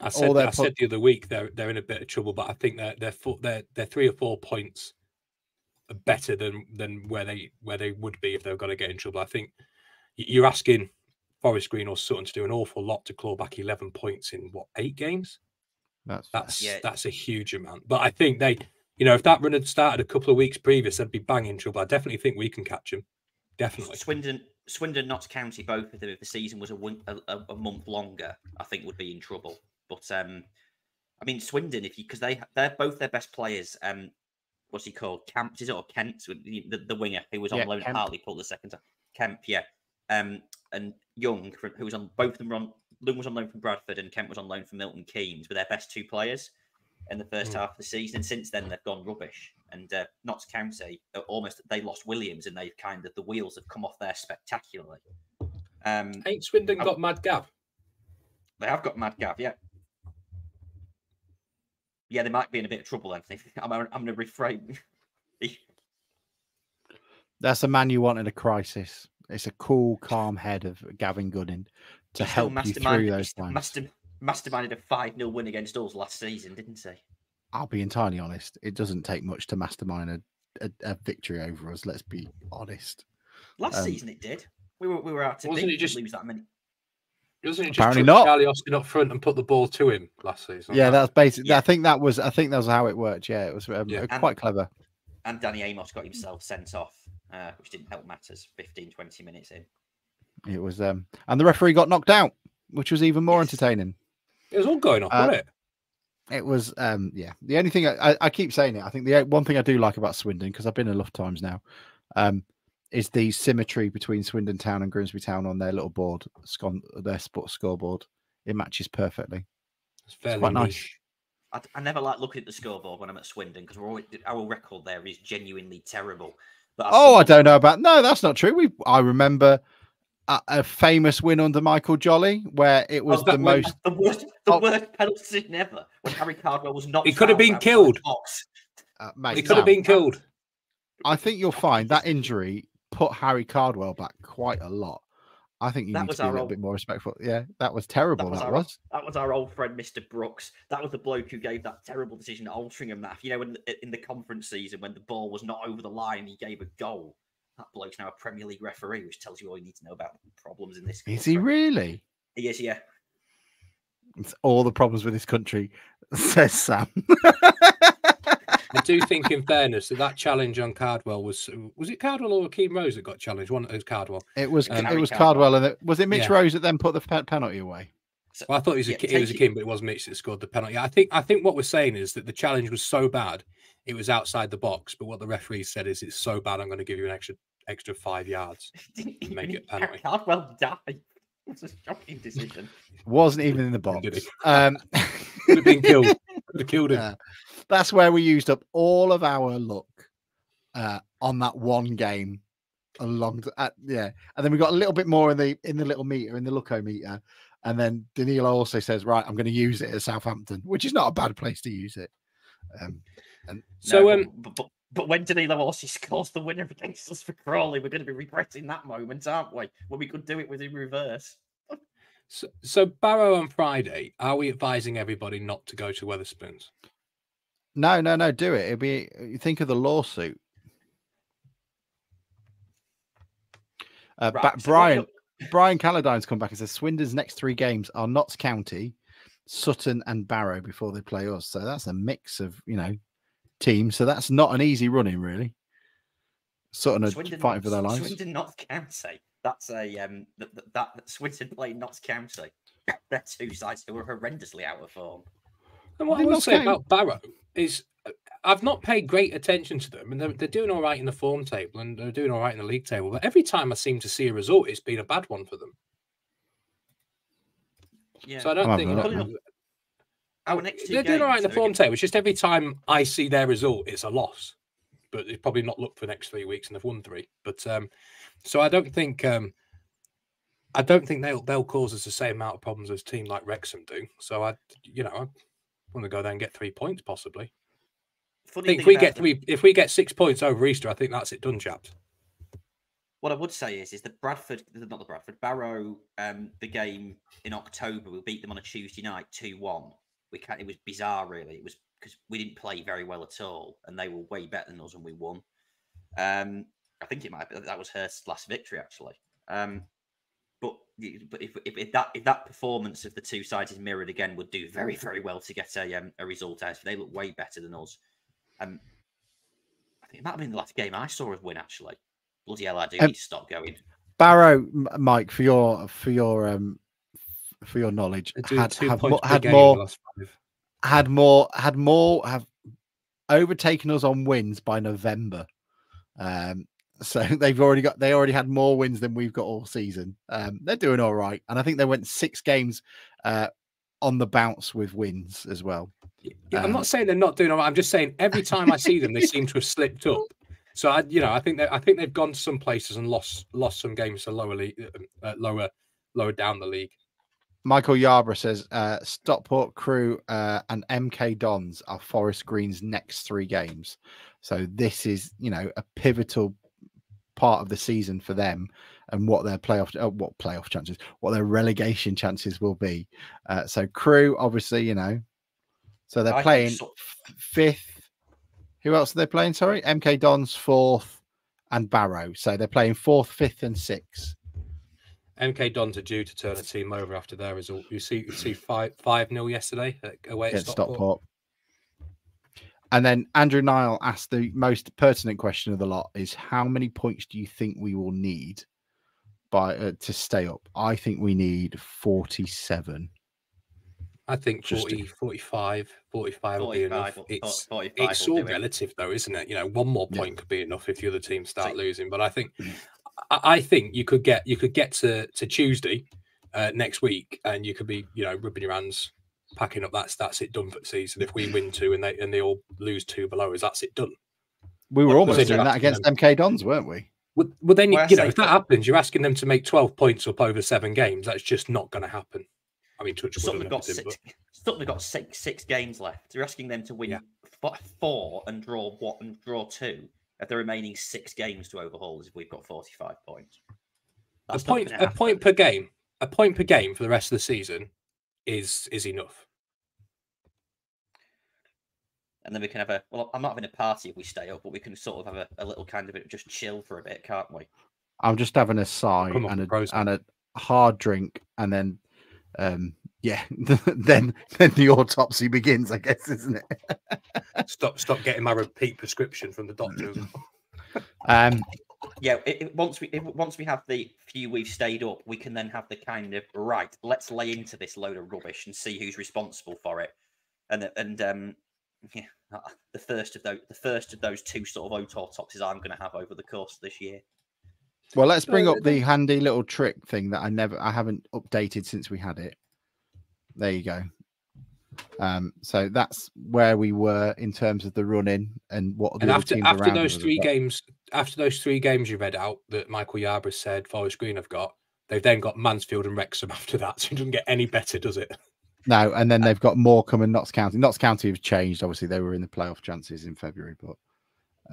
I said, their I said the other week they're they're in a bit of trouble, but I think they're they're four, they're they're three or four points better than than where they where they would be if they were going to get in trouble. I think you're asking Forest Green or Sutton to do an awful lot to claw back eleven points in what eight games. That's That's Yeah. that's a huge amount. But I think they, you know, if that run had started a couple of weeks previous, they'd be banging trouble. I definitely think we can catch them. Definitely. Swindon, Swindon, Notts County, both of them. If the season was a, a, a month longer, I think would be in trouble. But um, I mean, Swindon, if you because they they're both their best players. Um, what's he called? Camp is it or Kent, the, the, winger who was on Yeah, loan at Kemp. Hartlepool the second time. Kemp, yeah. Um, and Young, who was on both of them were on. Young was on loan from Bradford, and Kemp was on loan from Milton Keynes. Were their best two players in the first Hmm. half of the season. And since then, they've gone rubbish. And uh, Notts County, almost they lost Williams, and they've kind of the wheels have come off there spectacularly. Um, Ain't Swindon Oh. got Mad Gav? they have got Mad Gav, yeah. Yeah, they might be in a bit of trouble, Anthony. I'm, I'm going to reframe. that's the man you want in a crisis. It's a cool, calm head of Gavin Gunning to He help you through those still times. Master, masterminded a 5 0 win against us last season, didn't he? I'll be entirely honest. It doesn't take much to mastermind a, a, a victory over us. Let's be honest. Last Um, season it did. We were we were out to Wasn't beat it just- lose that many. Doesn't it just Apparently not. Charlie Austin up front and put the ball to him last season? Yeah, that's basically. Yeah. I think that was. I think that was how it worked. Yeah, it was um, Yeah. uh, quite clever. And Danny Amos got himself sent off, uh, which didn't help matters 15, 20 minutes in. It was. um And the referee got knocked out, which was even more Yes. entertaining. it was all going off, Uh, wasn't it? It was. um Yeah, the only thing I, I, I keep saying it. I think the one thing I do like about Swindon because I've been a lot of times now, um, is the symmetry between Swindon Town and Grimsby Town on their little board, their sports scoreboard. It matches perfectly. It's fairly quite nice. I, I never like looking at the scoreboard when I'm at Swindon because our record there is genuinely terrible. But I've Oh, I don't know about. No, that's not true. We. I remember. A, a famous win under Michael Jolley, where it was Oh, the most the worst, the Oh. worst penalty decision ever when Harry Cardwell was not. He could have been killed. uh, mate, He could have been killed. I think you'll find that injury put Harry Cardwell back quite a lot. I think you That need was to be a little old- bit more respectful. Yeah, that was terrible. was That our- was. That was our old friend, Mr. Brooks. That was the bloke who gave that terrible decision at Altrincham. That you know, when in the conference season when the ball was not over the line, he gave a goal. That bloke's now a Premier League referee, which tells you all you need to know about problems in this. Is he country. really? He is, yeah. It's all the problems with this country, says Sam. I do think, in fairness, that that challenge on Cardwell was was it Cardwell or Keane Rose that got challenged? One it was Cardwell. It was. Um, it was Cardwell. Cardwell, and it, was it Mitch Yeah. Rose that then put the pe- penalty away? So, Well, I thought he was a, Yeah, Ke- it was a take Keane, but it was Mitch that scored the penalty. I think I think what we're saying is that the challenge was so bad, it was outside the box. But what the referee said is, it's so bad, I'm going to give you an extra extra five yards. didn't make it a penalty. Cardwell die. It's a shocking decision. Wasn't even in the box. Did? Um, Could have been killed. Could have killed him. Yeah. that's where we used up all of our luck uh, on that one game. Along, long, uh, yeah, and then we got a little bit more in the in the little meter in the looko meter, and then Danilo also says, "Right, I'm going to use it at Southampton," which is not a bad place to use it. Um, and So, No, um, but, but, but when Danilo Orsi scores the winner against us for Crawley, we're going to be regretting that moment, aren't we? When we could do it with in reverse. So, so Barrow on Friday, are we advising everybody not to go to Wetherspoons? no, no, no, do it. It'd be. You think of the lawsuit. Uh, Right, Ba- Brian, you're- Brian Caladine's come back and says Swindon's next three games are Notts County, Sutton, and Barrow before they play us. So that's a mix of you know teams. So that's not an easy running, really. Sutton are Swindon, fighting for their lives. Swindon, Notts County. That's a um that that, that, that Swindon playing Notts County. They're two sides who are horrendously out of form. And what I They're will say about Barrow is uh, I've not paid great attention to them, and they're, they're doing all right in the form table and they're doing all right in the league table. But every time I seem to see a result, it's been a bad one for them. Yeah. So I don't I'm think. having a look, that- Our next They're doing all right in the form table. It's just every time I see their result, it's a loss. But it's probably not looked for the next three weeks, and they've won three. But um, so I don't think um, I don't think they'll they'll cause us the same amount of problems as a team like Wrexham do. So I, you know, I want to go there and get three points possibly. I think if we get them- three, if we get six points over Easter, I think that's it done, chaps. What I would say is, is that Bradford, not the Bradford, Barrow, um, the game in October, we beat them on a Tuesday night, two one. We can't. It was bizarre, really. It was because we didn't play very well at all, and they were way better than us, and we won. Um, I think it might be that was her last victory, actually. Um, but but if, if, if that if that performance of the two sides is mirrored again, would do very very well to get a um, a result out. They look way better than us. Um, I think it might have been the last game I saw us win. Actually, bloody hell, I do Um, need to stop going. Barrow, Mike, for your for your um for your knowledge, They're had have more, had game more last five. Had more had more have overtaken us on wins by November. Um, so they've already got they already had more wins than we've got all season. Um, they're doing all right, and I think they went six games uh, on the bounce with wins as well. Yeah, I'm Um, not saying they're not doing all right. I'm just saying every time I see them, they seem to have slipped up. So I, you know, I think that I think they've gone to some places and lost lost some games to lower league, uh, lower lower down the league. Michael Yarborough says uh, Stockport Crewe uh, and MK Dons are Forest Green's next three games. So this is, you know, a pivotal part of the season for them and what their playoff, uh, what playoff chances, what their relegation chances will be. Uh, so Crewe, obviously, you know, so they're I playing so- fifth. Who else are they playing? Sorry, MK Dons fourth and Barrow. So they're playing fourth, fifth, and sixth. MK Dons are due to turn a team over after their result. You see, you see five five nil yesterday at- away at against Stockport. Stockport. And then Andrew Nile asked the most pertinent question of the lot: is how many points do you think we will need by uh, to stay up? I think we need forty-seven. I think Just 40, 45, 45 will be enough. It's it's all do it. relative though, isn't it? You know, one more Yeah. point could be enough if the other teams start See- losing. But I think I, I think you could get you could get to to Tuesday uh, next week, and you could be you know rubbing your hands, packing up. That's that's it done for the season. If we win two and they and they all lose two below us, that's it done. We were almost doing that against them- MK Dons, weren't we? Well, well then you, you know if that happens, you're asking them to make twelve points up over seven games. That's just not going to happen. I mean, touch wood Sutton got six. but Sutton got six six games left. You're asking them to win Yeah. four and draw what and draw two of the remaining six games to overhaul as if we've got 45 points. a That's not point a per game, a point per game for the rest of the season is is enough. and then we can have a well. I'm not having a party if we stay up, but we can sort of have a, a little kind of a, just chill for a bit, can't we? I'm just having a sigh and a, and a hard drink, and then, um, yeah, then then the autopsy begins. I guess, isn't it? Stop stop getting my repeat prescription from the doctor. Um, Yeah. It, it- once we it, once we have the few we've stayed up, we can then have the kind of right. Let's lay into this load of rubbish and see who's responsible for it, and and um. Yeah, uh, the first of those, the first of those two sort of autopsies I'm going to have over the course of this year. well, let's bring up the handy little trick thing that I never, I haven't updated since we had it. There you go. Um, so that's where we were in terms of the running and what the and other after teams after those three got. games, after those three games you read out that Michael Yarbrough said Forest Green have got, they've then got Mansfield and Wrexham after that. So it doesn't get any better, does it? No, and then they've got more coming. Notts County. Notts County have changed. Obviously, they were in the playoff chances in February, but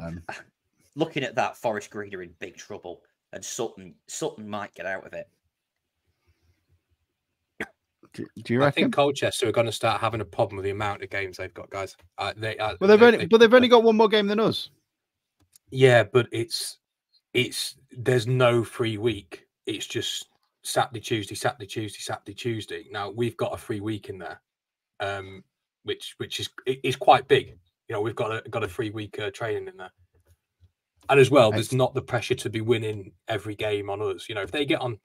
um, Looking at that, Forest Green are in big trouble, and Sutton Sutton might get out of it. Do, do you I think Colchester are going to start having a problem with the amount of games they've got, guys. Uh, they, uh, well, they've they- only, they- but they've only got one more game than us. Yeah, but it's it's there's no free week. It's just Saturday, Tuesday, Saturday, Tuesday, Saturday, Tuesday. Now we've got a free week in there, um, which which is is quite big. You know, we've got a got a free week uh, training in there, and as well, there's not the pressure to be winning every game on us. You know, if they get on,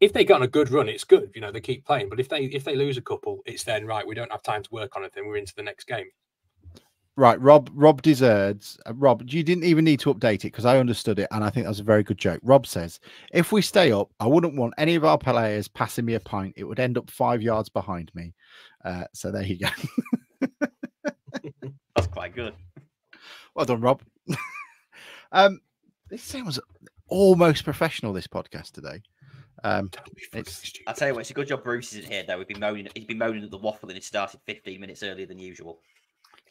if they get on a good run, it's good. You know, they keep playing. But if they if they lose a couple, it's then right. We don't have time to work on anything. We're into the next game. Right, Rob. Rob deserves. Uh, Rob, you didn't even need to update it because I understood it, and I think that was a very good joke. Rob says, "If we stay up, I wouldn't want any of our players passing me a pint. It would end up five yards behind me." Uh, so there you go. That's quite good. well done, Rob. um, this sounds almost professional. This podcast today. Um, Don't be fucking It's- stupid. I tell you what, it's a good job Bruce isn't here though. He'd be moaning. He'd be moaning at the waffle, and it started 15 minutes earlier than usual.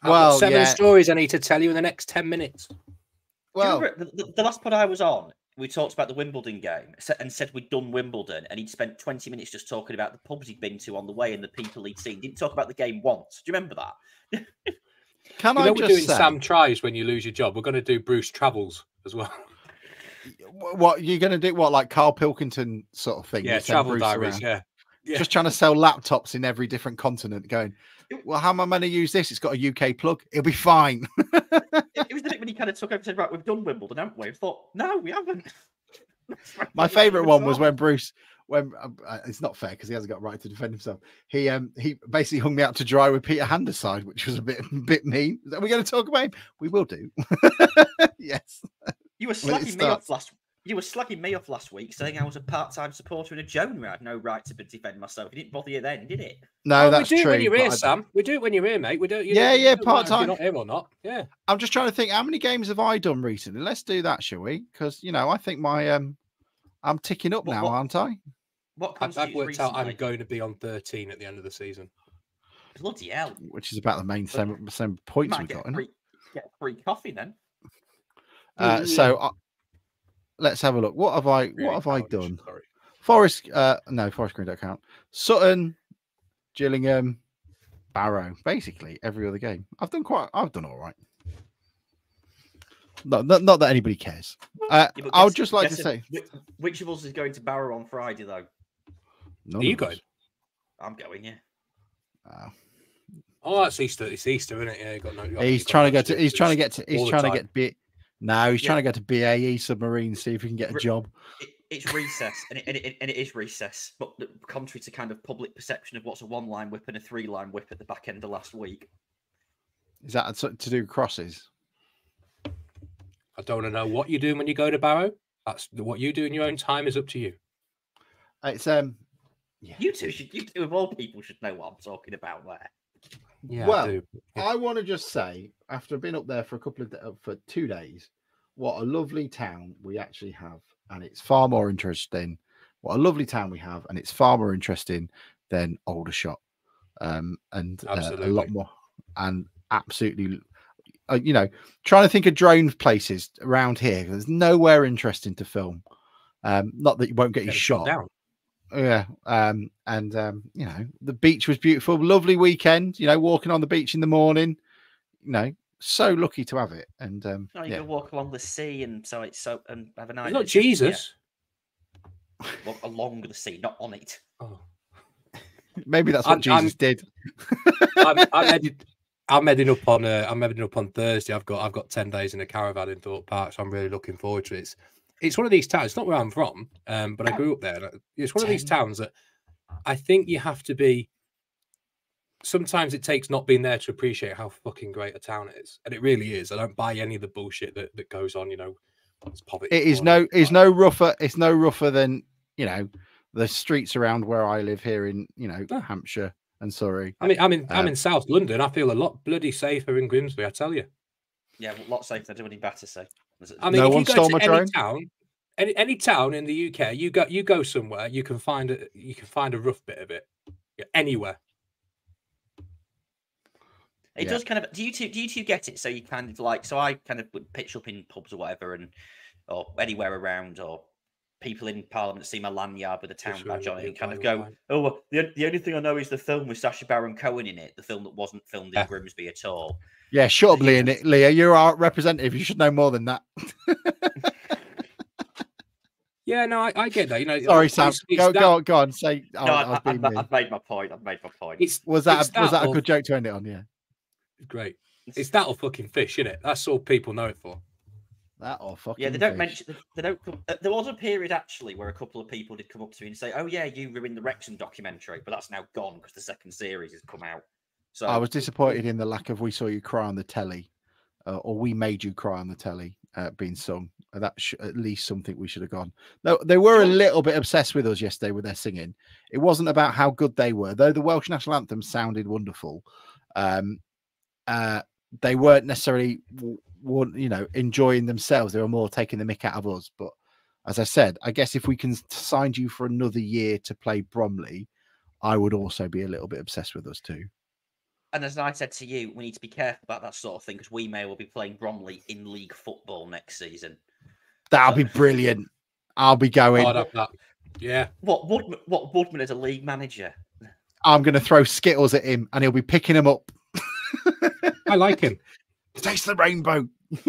I've got well, seven yeah. stories I need to tell you in the next ten minutes. Well, remember the, the, the last pod I was on? We talked about the Wimbledon game and said we'd done Wimbledon, and he'd spent 20 minutes just talking about the pubs he'd been to on the way and the people he'd seen. Didn't talk about the game once. Do you remember that? can You I know we're just doing say Sam tries when you lose your job. We're going to do Bruce travels as well. wh- what you're going to do? What like Carl Pilkington sort of thing? yeah, travel Bruce diaries. Yeah. Yeah. just trying to sell laptops in every different continent going well how am i going to use this it's got a uk plug it'll be fine it, it was the bit when he kind of took over and said, "Right, we've done Wimbledon, haven't we?" I thought, "No, we haven't." my favorite one was when bruce when um, uh, it's not fair because he hasn't got right to defend himself he um he basically hung me out to dry with peter handyside which was a bit bit mean are we going to talk about him we will do yes you were When it slagging me off last. You were slagging me off last week, saying I was a part-time supporter and a Joan. I had no right to defend myself. It didn't bother you then, did it? no Oh, that's we do true it when you're here, Sam. We do it when you're here, mate. We do. You Yeah, don't- yeah, it doesn't matter if part-time. Not here or not? Yeah. i'm just trying to think how many games have i done recently let's do that shall we because you know i think my um i'm ticking up What- now what- aren't i What I've, I've constitutes worked out I'm going to be on 13 at the end of the season. Bloody hell! which is about the main same, same points we get got isn't free, get free coffee then. Uh, Mm. so uh, let's have a look. What have I? Really what have I done? Sorry. Forest. Uh, no, Forest Green don't count. Sutton, Gillingham, Barrow. Basically every other game. I've done quite. I've done all right. Not, not, not that anybody cares. Uh, Yeah, I would just like to guess say, which, which of us is going to Barrow on Friday though? none Are you of going? I'm going. Yeah. Uh, Oh, that's Easter. It's Easter, isn't it? Yeah, got no. you got- he's got trying to no get to. He's trying to get to. He's trying to get B. No, he's Yeah. trying to get to BAE submarine. See if he can get a Re- job. It, it's recess, and it, and, it, and it is recess. But contrary to kind of public perception of what's a one-line whip and a three-line whip at the back end of last week, Is that to do crosses? I don't want to know what you're doing when you go to Barrow. That's what you do in your own time is up to you. It's um. Yeah. you two should, you two of all people should know what I'm talking about there. Yeah, Well, I do. I want to just say, after being up there for a couple of da- for two days, what a lovely town we actually have, and it's far more interesting. What a lovely town we have, and it's far more interesting than Aldershot, um, and uh, a lot more, and absolutely, uh, you know, trying to think of drone places around here. There's nowhere interesting to film. Um, not that you won't get you Get it shut shot, down. Yeah, um, and um, you know the beach was beautiful, lovely weekend. You know, walking on the beach in the morning. You know, so lucky to have it. And um, No, you yeah, can walk along the sea and so it's so and have a nice. It's not Jesus. walk along the sea, not on it. Oh. maybe that's what I'm- I'm- Jesus did. I'm, I'm headed. I'm heading up on. Uh, I'm heading up on Thursday. I've got. I've got ten days in a caravan in Thorpe Park, so I'm really looking forward to it. It's, it's one of these towns. It's not where I'm from, um, but I grew up there. It's one of these towns that I think you have to be. Sometimes it takes not being there to appreciate how fucking great a town it is, and it really is. I don't buy any of the bullshit that, that goes on. You know, it's poverty. It is no, it's no rougher. It's no rougher than you know the streets around where I live here in you know Ah. Hampshire and Surrey. I mean, I'm in. I'm Um, in South London. I feel a lot bloody safer in Grimsby. I tell you. Yeah, a lot safer than doing Battersea. Was it- I mean, No if one you go stole to my any drone? town, any any town in the UK, you go you go somewhere, you can find a you can find a rough bit of it. Anywhere. It Yeah. does kind of. Do you two? Do you two get it? So you kind of like. So I kind of would pitch up in pubs or whatever, and or anywhere around, or people in Parliament see my lanyard with a town Just badge on it, and kind of go, line. "Oh, well, the the only thing I know is the film with Sacha Baron Cohen in it, the film that wasn't filmed in Yeah. Grimsby at all." Yeah, shut up, Yeah. Lia. Lia, you're our representative. You should know more than that. Yeah, no, I, I get that. You know, Sorry, Sam. it's- it's Go, that- go, on, go on. Say, oh, no, I I, was I, being I've. I've made my point. I've made my point. It's Was that it's a, was that a or- good joke to end it on? Yeah, Great. It's that or fucking fish, isn't it? That's all people know it for. That or fucking. Yeah, they don't fish. mention. They, don't. come- uh, There was a period actually where a couple of people did come up to me and say, "Oh yeah, you ruined the Wrexham documentary," but that's now gone because the second series has come out. So I was disappointed in the lack of "We saw you cry on the telly," uh, or "We made you cry on the telly" uh, being sung. That's sh- at least something we should have gone. No, they were a little bit obsessed with us yesterday with their singing. It wasn't about how good they were, though. The Welsh national anthem sounded wonderful. Um, uh, they weren't necessarily, w- w- you know, enjoying themselves. They were more taking the mick out of us. But as I said, I guess if we can sign you for another year to play Bromley, I would also be a little bit obsessed with us too. And as I said to you, we need to be careful about that sort of thing because we may well be playing Bromley in league football next season. That'll be brilliant. I'll be going. I'd that. Yeah. What Woodman, what Woodman as a league manager? I'm going to throw Skittles at him and he'll be picking them up. I like him. Taste the rainbow.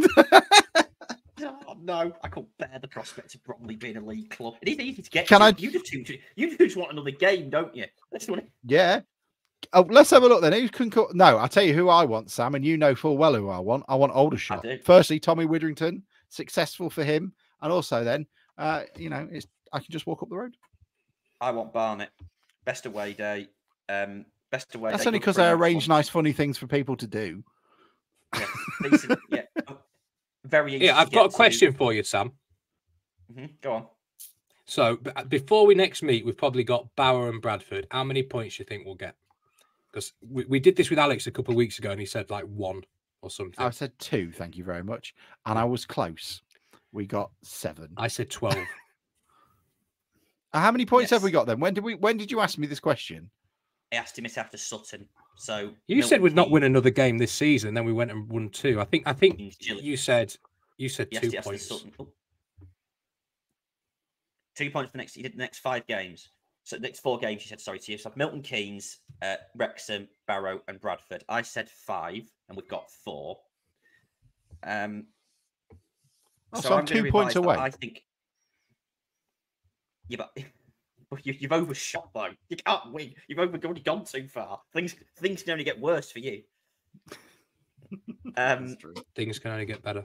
Oh no, I can't bear the prospect of Bromley being a league club. It is easy to get. Can to. I- You just, you just want another game, don't you? That's what it- Yeah. Oh, let's have a look then. Who can call? No, I'll tell you who I want, Sam, and you know full well who I want. I want Aldershot. do. Firstly, Tommy Widdrington, successful for him, and also then, uh, you know, it's I can just walk up the road. I want Barnet. Best away day. Um, best away. That's day, only because I arrange nice, funny things for people to do. Yeah, decent, yeah. Very easy. Yeah, I've got get a to. question for you, Sam. Mhm, Go on. So b- before we next meet, we've probably got Barrow and Bradford. How many points do you think we'll get? Because we, we did this with Alex a couple of weeks ago, and he said like one or something. I said two, thank you very much, and I was close. We got seven. I said twelve. Uh, How many points have we got then? When did we? When did you ask me this question? I asked him this after Sutton. So you said we'd not win another game this season, then we went and won two. I think. I think you said you said Yes, two yes, points. Oh. Two points for next. He did the next five games. So the next four games, You said sorry to you. So Milton Keynes, uh, Wrexham, Barrow, and Bradford. I said five, and we've got four. Um, Oh, so I'm two points away. I think. Yeah, but but you, you've overshot though. You can't win. You've over, already gone too far. Things things can only get worse for you. Um, Things can only get better.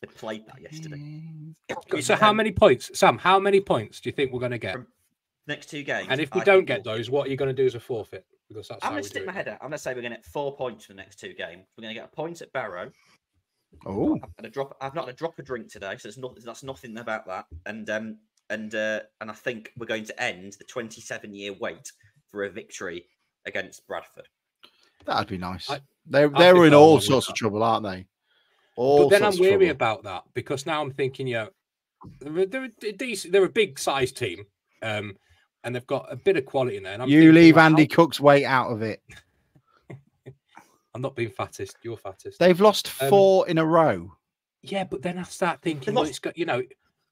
they played that yesterday. So how many points, Sam? How many points do you think we're going to get? From Next two games. And if we I don't think get we'll- those, what are you going to do as a forfeit? Because that's I'm going to stick my it. head out. I'm going to say we're going to get four points for the next two games. We're going to get a point at Barrow. Oh, I've had a drop. I've not had a drop of drink today, so it's not. That's nothing about that. And um and uh and I think we're going to end the 27 year wait for a victory against Bradford. that'd be nice. I- They're they're in all sorts of trouble, aren't they? All But then I'm weary trouble. about that because now I'm thinking, you know, they're, they're a decent, they're a big size team, um, and they've got a bit of quality in there. And I'm You leave like, Andy how- Cook's weight out of it. I'm not being fattest. You're fattest. They've lost Um, four in a row. Yeah, but then I start thinking, well, it's got, you know,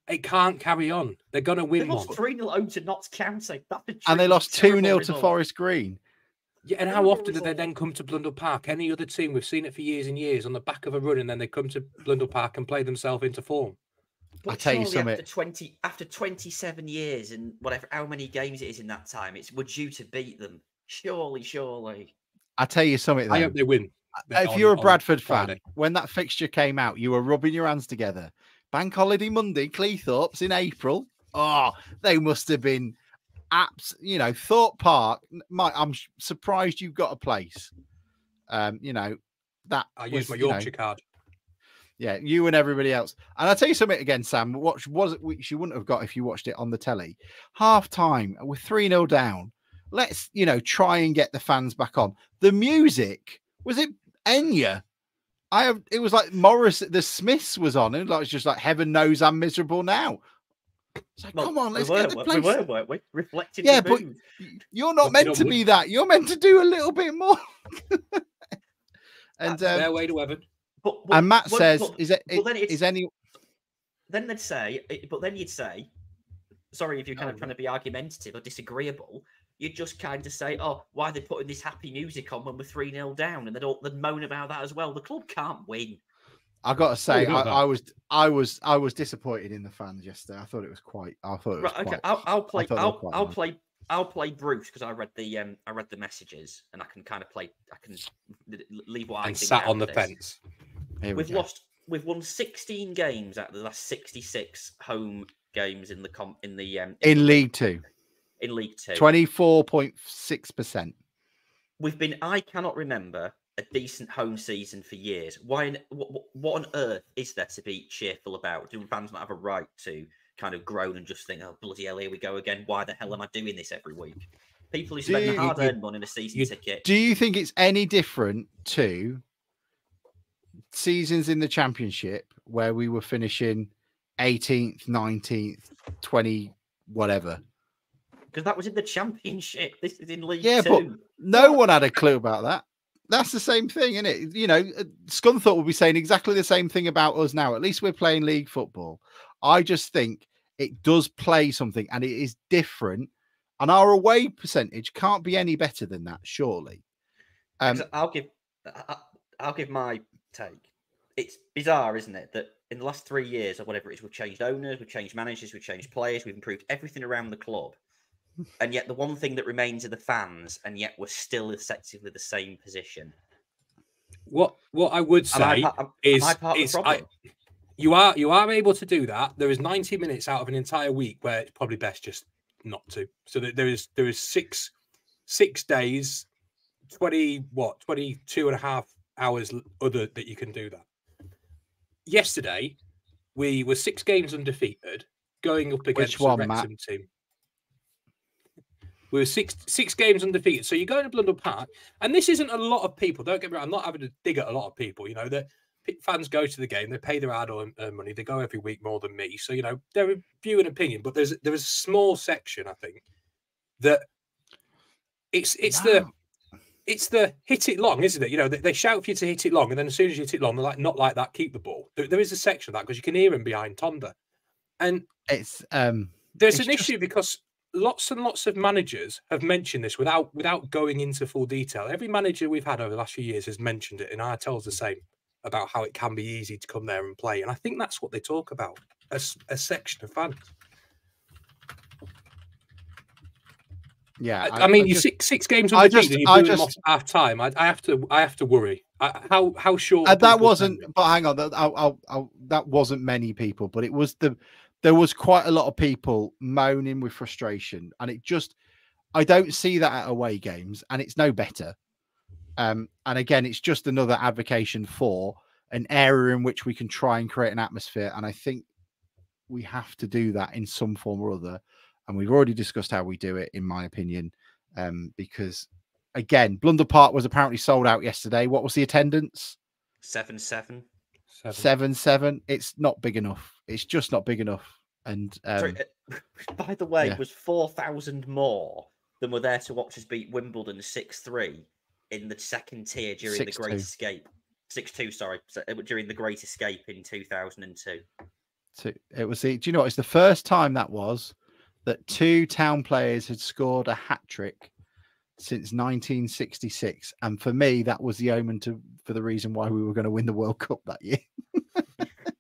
it can't carry on. They're going to They win one. lost 3 0 to Notts County. That's a And they lost 2 terrible 0 to. Forest Green. Yeah, and how often do they then come to Blundell Park? Any other team, we've seen it for years and years on the back of a run, and then they come to Blundell Park and play themselves into form. But I'll tell you something. After 20, after 27 years and whatever, how many games it is in that time, it's we're due to beat them. Surely, surely. I tell you something. I hope they win. Uh, if on- you're a Bradford fan, Friday. when that fixture came out, you were rubbing your hands together. Bank holiday Monday, Cleethorpes in April. Oh, they must have been apps. You know, Thorpe Park. Mike, I'm surprised you've got a place. Um, you know that I use my you know, Yorkshire card. yeah, you and everybody else. And I'll tell you something again, Sam. What was it which you wouldn't have got if you watched it on the telly? Half time, we're 3 0 down. Let's, you know, try and get the fans back on. The music was it Enya? I have it was like Morris, the Smiths was on, and like it's just like heaven knows I'm miserable now. It's like, Well, come on, let's were, get the place. We were, weren't we? Reflected Yeah, the but- mood. You're not But meant to know, be that. You're meant to do a little bit more. and That's um, their way to heaven. But, but- and Matt well, says, but- is it well, then is it's- any then they'd say, eh, but then you'd say, sorry if you're kind of Oh, trying to be argumentative or disagreeable, you'd just kind of say, oh, why are they putting this happy music on when we're 3 0 down? And they'd, all, they'd moan about that as well. The club can't win. I got to say, I. I was, I was, I was disappointed in the fans yesterday. I thought it was quite. I thought it was Right, okay, quite. I'll, I'll play. thought they were I'll, quite I'll nice. play. I'll play Bruce because I read the um I read the messages and I can kind of play. I can l- l- leave what I And think sat on the this. fence. Here we We've go. lost. We've won 16 games out of the last 66 home games in the com in the um in League Two. In League Two. Twenty four point six percent. we've been. I cannot remember a decent home season for years. Why? What, what, on earth is there to be cheerful about? Do fans not have a right to kind of groan and just think, "Oh bloody hell, here we go again"? Why the hell am I doing this every week? People who spend you- hard-earned money on a season you- ticket. Do you think it's any different to seasons in the championship where we were finishing 18th, 19th, 20, whatever? Because that was in the championship. This is in League Yeah, Two. but no one had a clue about that. That's the same thing, isn't it? You know, uh, Scunthorpe will be saying exactly the same thing about us now. At least we're playing league football. I just think it does play something and it is different. And our away percentage can't be any better than that, surely. Um, I'll give I'll give my take. It's bizarre, isn't it, that in the last three years or whatever it is, we've changed owners, we've changed managers, we've changed players, we've improved everything around the club, and yet the one thing that remains are the fans, and yet we're still effectively the same position. What what I would Am I, say am, is, am I part is of the I, you are you are able to do that. There is 90 minutes out of an entire week where it's probably best just not to. So that there is there is six six days, 20 what 22 and a half hours other that you can do that. Yesterday, we were six games undefeated, going up against one, the Matt? Team. We were six six games undefeated. So you go to Blundell Park, and this isn't a lot of people. Don't get me wrong. I'm not having to dig at a lot of people. You know that fans go to the game. They pay their hard-earned money. They go every week more than me. So you know they're a view and opinion. But there's there is a small section I think that it's it's the it's the hit it long, isn't it? You know, they, they shout for you to hit it long, and then as soon as you hit it long, they're like, not like that, keep the ball. There, there is a section of that because you can hear him behind Tonda. And it's um there's It's an just- issue because lots and lots of managers have mentioned this without without going into full detail. Every manager we've had over the last few years has mentioned it, and ITL's the same about how it can be easy to come there and play. And I think that's what they talk about a section of fans. yeah. I, I mean, you just- six six games I just- and you I just- half time. I, I have to I have to worry. I, how how short? Uh, that wasn't but hang on that I'll, I'll, that wasn't many people but it was the there was quite a lot of people moaning with frustration and it just i don't see that at away games and it's no better. Um and again it's just another advocation for an area in which we can try and create an atmosphere and i think we have to do that in some form or other and we've already discussed how we do it in my opinion um because again blundell park was apparently sold out yesterday. What was the attendance? Seven seven. Seven. seven seven. It's not big enough. It's just not big enough and um, Sorry, uh, by the way, yeah. was four thousand more than were there to watch us beat Wimbledon six three in the second tier during the 6-2. Great Escape. Six two, sorry, uh, during the Great Escape in two thousand and two. to, it was the do you know what, it's the first time that was that two town players had scored a hat trick since 1966 and for me that was the omen to for the reason why we were going to win the world cup that year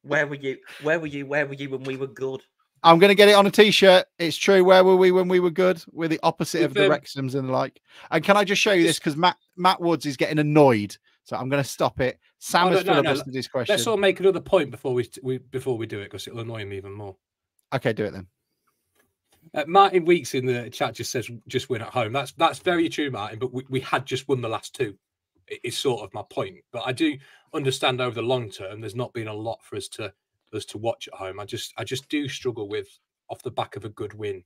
Where were you? Where were you? Where were you when we were good? I'm going to get it on a t-shirt it's true where were we when we were good we're the opposite of the wrexhams and the like and can i just show you this because matt matt woods is getting annoyed so i'm going to stop it sam Oh, has no, no, no, filibustered question Let's all make another point before we, we before we do it because it'll annoy him even more. okay do it then Uh, Martin Weeks in the chat just says just win at home. That's that's very true, Martin. But we, we had just won the last two. i- Is sort of my point. But I do understand over the long term, there's not been a lot for us to us to watch at home. I just I just do struggle with off the back of a good win.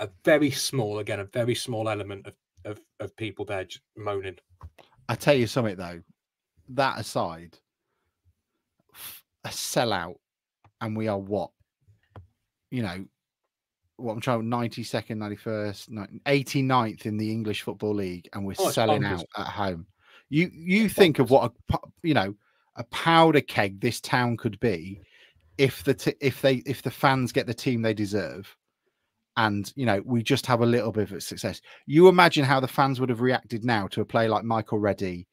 A very small, again, a very small element of of, of people there just moaning. I tell you something though, that aside, a sellout, and we are what? You know, what I'm trying 92nd, 91st, ni- 89th in the English Football League, and we're Oh, selling bonkers. out at home. You you think of what a you know a powder keg this town could be if the t- if they if the fans get the team they deserve. And you know we just have a little bit of success. You imagine how the fans would have reacted now to a play like michael reddy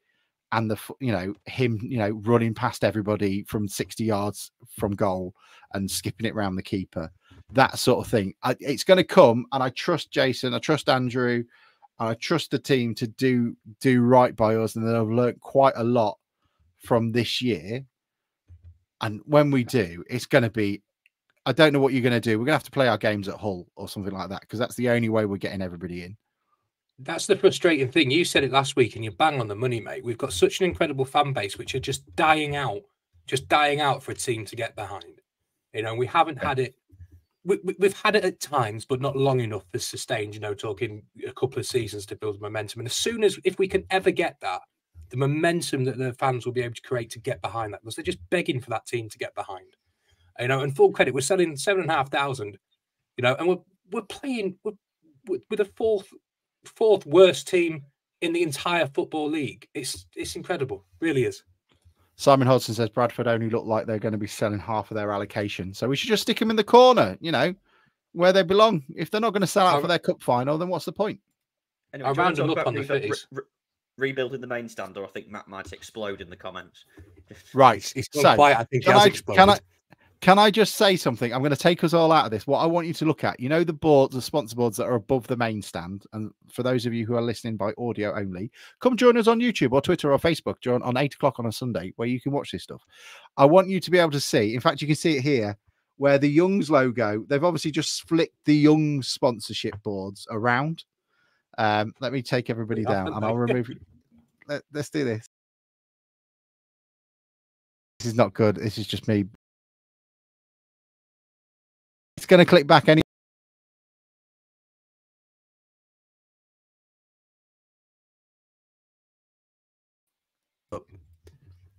and the you know him you know running past everybody from 60 yards from goal and skipping it around the keeper. That sort of thing. I, it's going to come and i trust jason i trust andrew and i trust the team to do do right by us and they've learned quite a lot from this year and when we do it's going to be i don't know what you're going to do we're going to have to play our games at hull or something like that because that's the only way we're getting everybody in That's the frustrating thing. You said it last week, and you bang on the money, mate. We've got such an incredible fan base, which are just dying out, just dying out for a team to get behind. You know, we haven't had it. We, we've had it at times, but not long enough for sustained. You know, talking a couple of seasons to build momentum. And as soon as, if we can ever get that, the momentum that the fans will be able to create to get behind that, because they're just begging for that team to get behind. You know, and full credit, we're selling seven and a half thousand. You know, and we're we're playing we're, with with the fourth fourth worst team in the entire football league. It's it's incredible, really is. Simon Hodgson says Bradford only look like they're going to be selling half of their allocation. So we should just stick them in the corner, you know, where they belong. If they're not going to sell out I'll- for their cup final, then what's the point? Anyway, I'll do round them up on the rebuild- uh, fitties. re- re- rebuilding the main stand, or I think Matt might explode in the comments. Right. It's so quiet. I think can I, can I can I just say something? I'm going to take us all out of this. What I want you to look at, you know, the boards, the sponsor boards that are above the main stand. And for those of you who are listening by audio only, come join us on YouTube or Twitter or Facebook during, on eight o'clock on a Sunday where you can watch this stuff. I want you to be able to see. In fact, you can see it here where the Young's logo. They've obviously just flicked the Young sponsorship boards around. Um, let me take everybody down and I'll remove. Let, let's do this. This is not good. This is just me. It's going to click back any.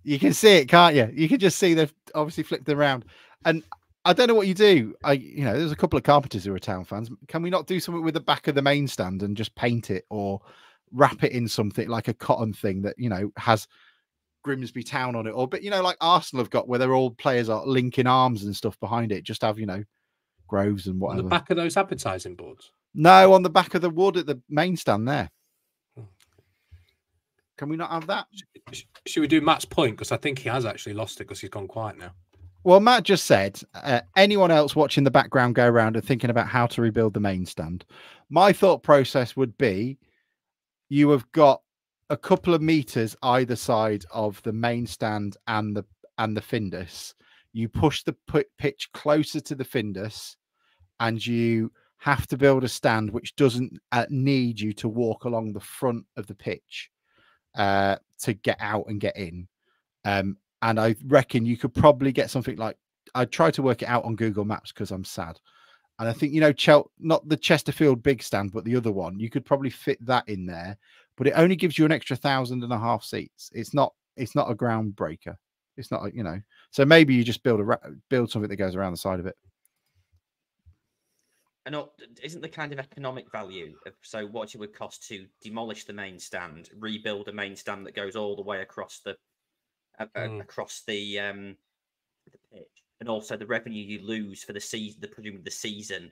You can see it, can't you? You can just see they've obviously flipped it around. And I don't know what you do. I, you know, there's a couple of carpenters who are town fans. Can we not do something with the back of the main stand and just paint it or wrap it in something like a cotton thing that you know has Grimsby Town on it, or but you know, like Arsenal have got where they're all players are linking arms and stuff behind it. Just have you know groves and on whatever. the back of those advertising boards. No, on the back of the wood at the main stand there. Hmm. Can we not have that? Should we do Matt's point? Because I think he has actually lost it because he's gone quiet now. Well, Matt just said, uh, anyone else watching the background go around and thinking about how to rebuild the main stand, my thought process would be you have got a couple of meters either side of the main stand and the and the Findus. You push the pitch closer to the Findus, and you have to build a stand which doesn't uh, need you to walk along the front of the pitch uh, to get out and get in. Um, and I reckon you could probably get something like I tried to work it out on Google Maps because I'm sad. And I think you know, Chel- not the Chesterfield big stand, but the other one. You could probably fit that in there, but it only gives you an extra thousand and a half seats. It's not. It's not a groundbreaker. It's not. a- You know. So maybe you just build a build something that goes around the side of it. I know, isn't the kind of economic value of so what it would cost to demolish the main stand, rebuild a main stand that goes all the way across the a- a- Mm. across the um the pitch, and also the revenue you lose for the season, the presumably the season,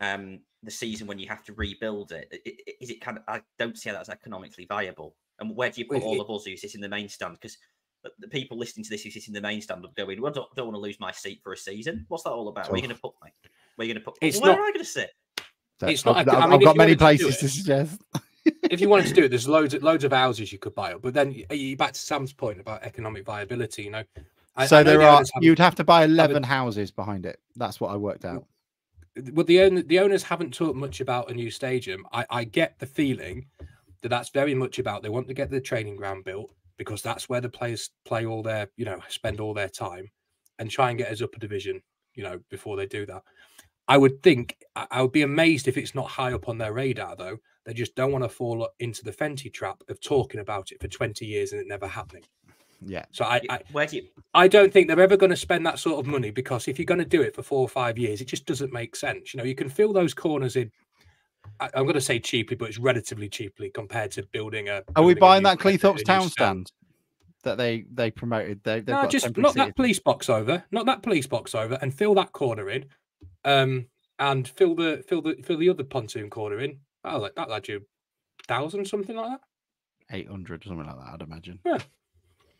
um, the season when you have to rebuild it. I- i- Is it kind of? I don't see how that's economically viable. And where do you put Well, all it- of us who sit in the main stand? Because the, the people listening to this who sit in the main stand are going. Well, I don't, don't want to lose my seat for a season. What's that all about? Where are you going to put me? Where are you going to put? It's where not, am I going to sit? It's not I've, a- I I've- mean, I've got many wanted to do places to suggest. if you wanted to do it, there's loads of loads of houses you could buy up. But then you back to Sam's point about economic viability. You know, I- so I there the are. You'd have to buy eleven houses behind it. That's what I worked out. well, the owner, the owners haven't talked much about a new stadium. I, I get the feeling that that's very much about they want to get the training ground built because that's where the players play all their, you know, spend all their time, and try and get us up a division, you know, before they do that. I would think I, I would be amazed if it's not high up on their radar though. They just don't want to fall into the Fenty trap of talking about it for 20 years and it never happening. Yeah. So I Where do you? I don't think they're ever going to spend that sort of money because if you're going to do it for four or five years, it just doesn't make sense. You know, you can fill those corners in. I, I'm going to say cheaply, but it's relatively cheaply compared to building a. Are we building a buying that sta- a Cleethorpes town stand that they they promoted? They, No, got just temporary not that police box over, not that police box over, and fill that corner in, um, and fill the fill the fill the other pontoon corner in. Oh, like that lad you thousand something like that. 800 something like that, I'd imagine.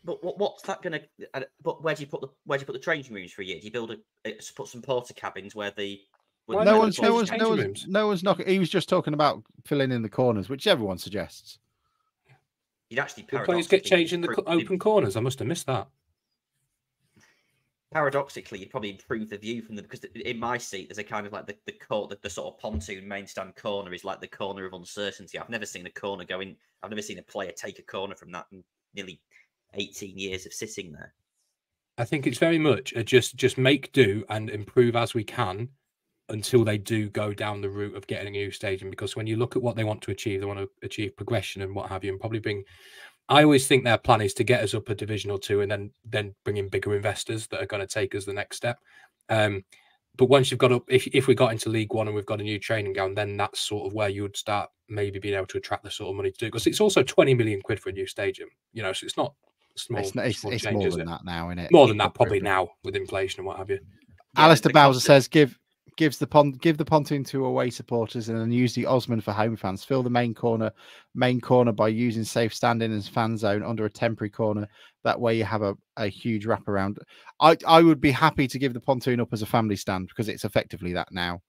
But what, what's that going to? But where do you put the where do you put the changing rooms for a year? Do you build a put some Portakabins where the where Why the no one's, no one's, no one's, no one's knocking. He was just talking about filling in the corners, which everyone suggests. You'd actually The players get changed in the co- improve- open corners. I must have missed that. paradoxically, you'd probably improve the view from the because in my seat there's a kind of like the the, cor- the the sort of pontoon main stand corner is like the corner of uncertainty. I've never seen a corner going. I've never seen a player take a corner from that in nearly 18 years of sitting there. I think it's very much a just just make do and improve as we can until they do go down the route of getting a new stadium. Because when you look at what they want to achieve, they want to achieve progression and what have you, and probably bring. I always think their plan is to get us up a division or two, and then then bring in bigger investors that are going to take us the next step. Um, but once you've got up, if if we got into League One and we've got a new training ground, then that's sort of where you would start maybe being able to attract the sort of money to do. Because it's also twenty million quid for a new stadium, you know, so it's not small. it's, small it's more than it? that now, isn't it? More than that, probably now with inflation and what have you. Yeah, Alistair Bowser says give gives the pon give the pontoon to away supporters and then use the Osmond for home fans. Fill the main corner main corner by using safe standing as fan zone under a temporary corner. That way you have a, a huge wraparound. I I would be happy to give the pontoon up as a family stand because it's effectively that now.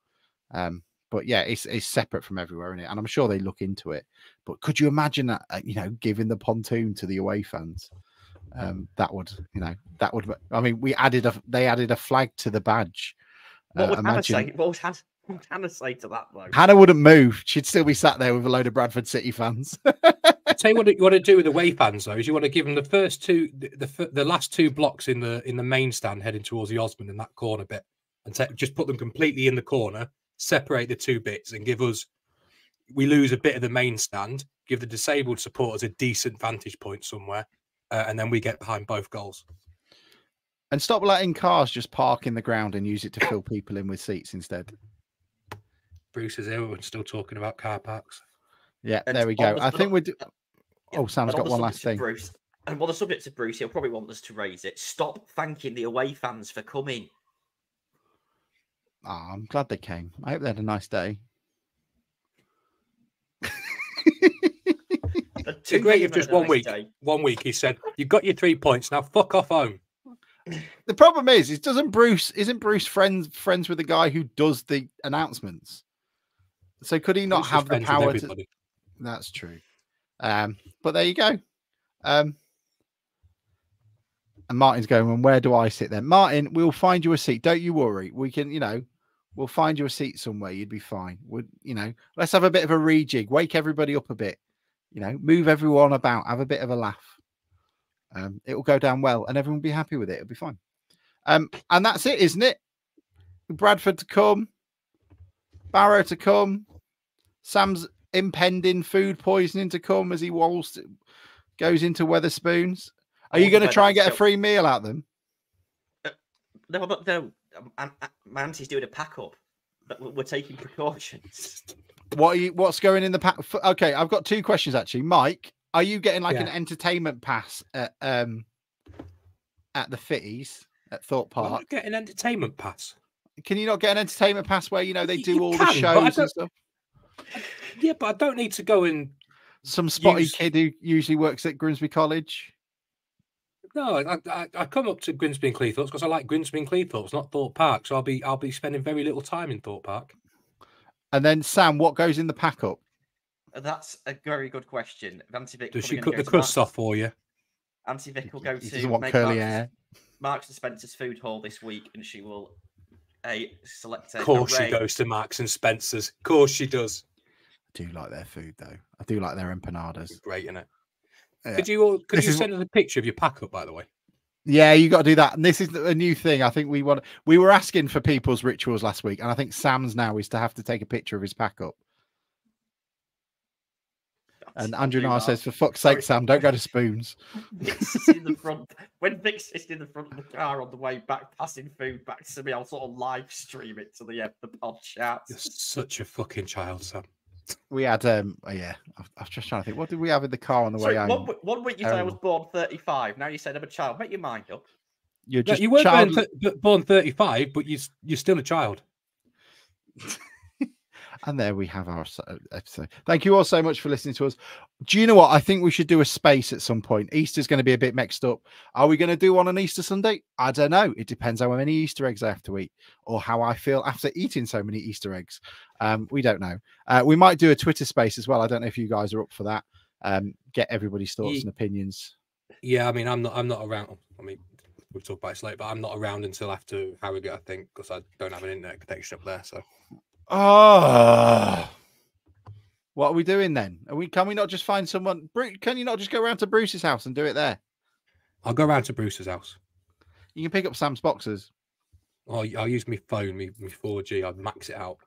Um but yeah, it's it's separate from everywhere, is it? And I'm sure they look into it. But could you imagine that uh, you know giving the pontoon to the away fans? Um, that would you know that would. I mean, we added a they added a flag to the badge. What Uh, would Hannah imagine- say? What would Hannah, what would Hannah say to that though? Hannah wouldn't move. She'd still be sat there with a load of Bradford City fans. tell you what you want to do with the away fans though is you want to give them the first two, the the, the last two blocks in the in the main stand heading towards the Osmond in that corner bit, and ta- just put them completely in the corner, separate the two bits, and give us. We lose a bit of the main stand, give the disabled supporters a decent vantage point somewhere, uh, and then we get behind both goals. and stop letting cars just park in the ground and use it to fill people in with seats instead. Bruce is here. We're still talking about car parks. Yeah, And there we go. the- I think we're. Do- Yeah, oh, Sam's got the one last thing. Bruce, and while the subject of Bruce, he'll probably want us to raise it. Stop thanking the away fans for coming. Oh, I'm glad they came. I hope they had a nice day. It'd It's great if just one week, one week he said, "You've got your three points now. Fuck off home." The problem is, is doesn't Bruce isn't Bruce friends friends with the guy who does the announcements? So could he not Bruce have the power to? That's true. Um, but there you go. Um, and Martin's going, and where do I sit then? Martin, we'll find you a seat. Don't you worry. We can, you know, we'll find you a seat somewhere. You'd be fine. Would you know? Let's have a bit of a rejig. Wake everybody up a bit. You know, move everyone about. Have a bit of a laugh. Um, it will go down well, and everyone will be happy with it. It'll be fine. Um, and that's it, isn't it? Bradford to come, Barrow to come, Sam's impending food poisoning to come as he walls goes into Wetherspoons. Are you going to try and get a free meal out of them? No, but no, um, uh, my auntie's doing a pack up. But we're taking precautions. What are you? What's going in the pack? Okay, I've got two questions actually. Mike, are you getting like an entertainment pass at um at the Fitties at Why Park? not get an entertainment pass? Can you not get an entertainment pass where you know they do you all can, the shows and stuff? Yeah, but I don't need to go and Some spotty use- kid who usually works at Grimsby College. no. I, I, I come up to Grimsby and Cleethorpes because I like Grimsby and Cleethorpes, not Thorpe Park. So I'll be I'll be spending very little time in Thorpe Park. And then Sam, what goes in the pack up? That's a very good question. Auntie Vic, Does she gonna cut the to crust off for you? Auntie Vic will go He to doesn't want curly Marks, hair. Marks and Spencer's food hall this week, and she will a select a Of course she goes to Marks and Spencer's. Of course she does. I do like their food though. I do like their empanadas. Great, isn't it? Yeah. Could you all, could This you is send us a picture of your pack up, by the way? Yeah, you got to do that. And this is a new thing. I think we want. We were asking for people's rituals last week, and I think Sam's now is to have to take a picture of his pack up. And Andrew do Nar says, "For fuck's sake, Sam, don't go to Spoons." Vic's in the front. When Vic's sitting in the front of the car on the way back, passing food back to me, I'll sort of live stream it to the end of the pod chat. You're such a fucking child, Sam. We had, um, oh, yeah. I, I was just trying to think. What did we have in the car on the Sorry, way home? one, w- one week you said I was born 35. Now you said I'm a child. Make your mind up. You're No, just you weren't child... born, th- born 35, but you, you're still a child. And there we have our uh, episode. Thank you all so much for listening to us. Do you know what? I think we should do a space at some point. Easter's going to be a bit mixed up. Are we going to do one on Easter Sunday? I don't know. It depends how many Easter eggs I have to eat or how I feel after eating so many Easter eggs. Um, we don't know. Uh, we might do a Twitter space as well. I don't know if you guys are up for that. Um, get everybody's thoughts Ye- and opinions. Yeah, I mean, I'm not. I'm not around. I mean, we'll talk about it later. But I'm not around until after Harrogate, I think, because I don't have an internet connection up there. So Oh, what are we doing then? Are we? Can we not just find someone? Can you not just go around to Bruce's house and do it there? I'll go round to Bruce's house. You can pick up Sam's boxes. I'll, I'll use my phone, me, me 4G. I'd max it out.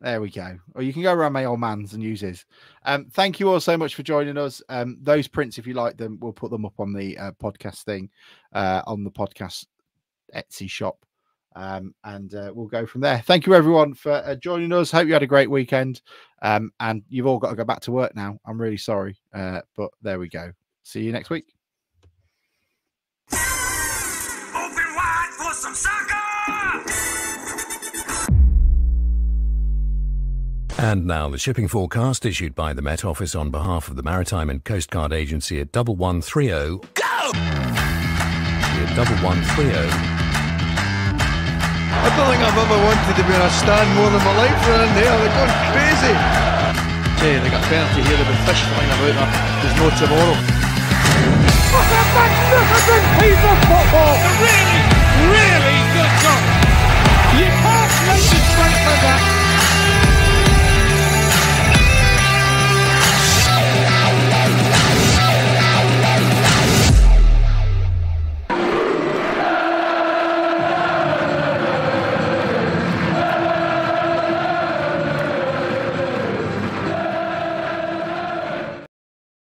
There we go. Or you can go around my old man's and use his. Um, thank you all so much for joining us. Um, those prints, if you like them, we'll put them up on the uh, podcast thing, uh, on the podcast Etsy shop. Um, and uh, we'll go from there. Thank you, everyone, for uh, joining us. Hope you had a great weekend. Um, and you've all got to go back to work now. I'm really sorry. Uh, but there we go. See you next week. Open wide for some soccer! And now the shipping forecast issued by the Met Office on behalf of the Maritime and Coast Guard Agency at 1130. Go! At 1130. I don't think I've ever wanted to be in a stand more than my life running there. They're going crazy. Hey, they got penalty here. They've been fish flying about there. There's no tomorrow. What a magnificent piece of football! A really, really good goal. You can't concentrate for that.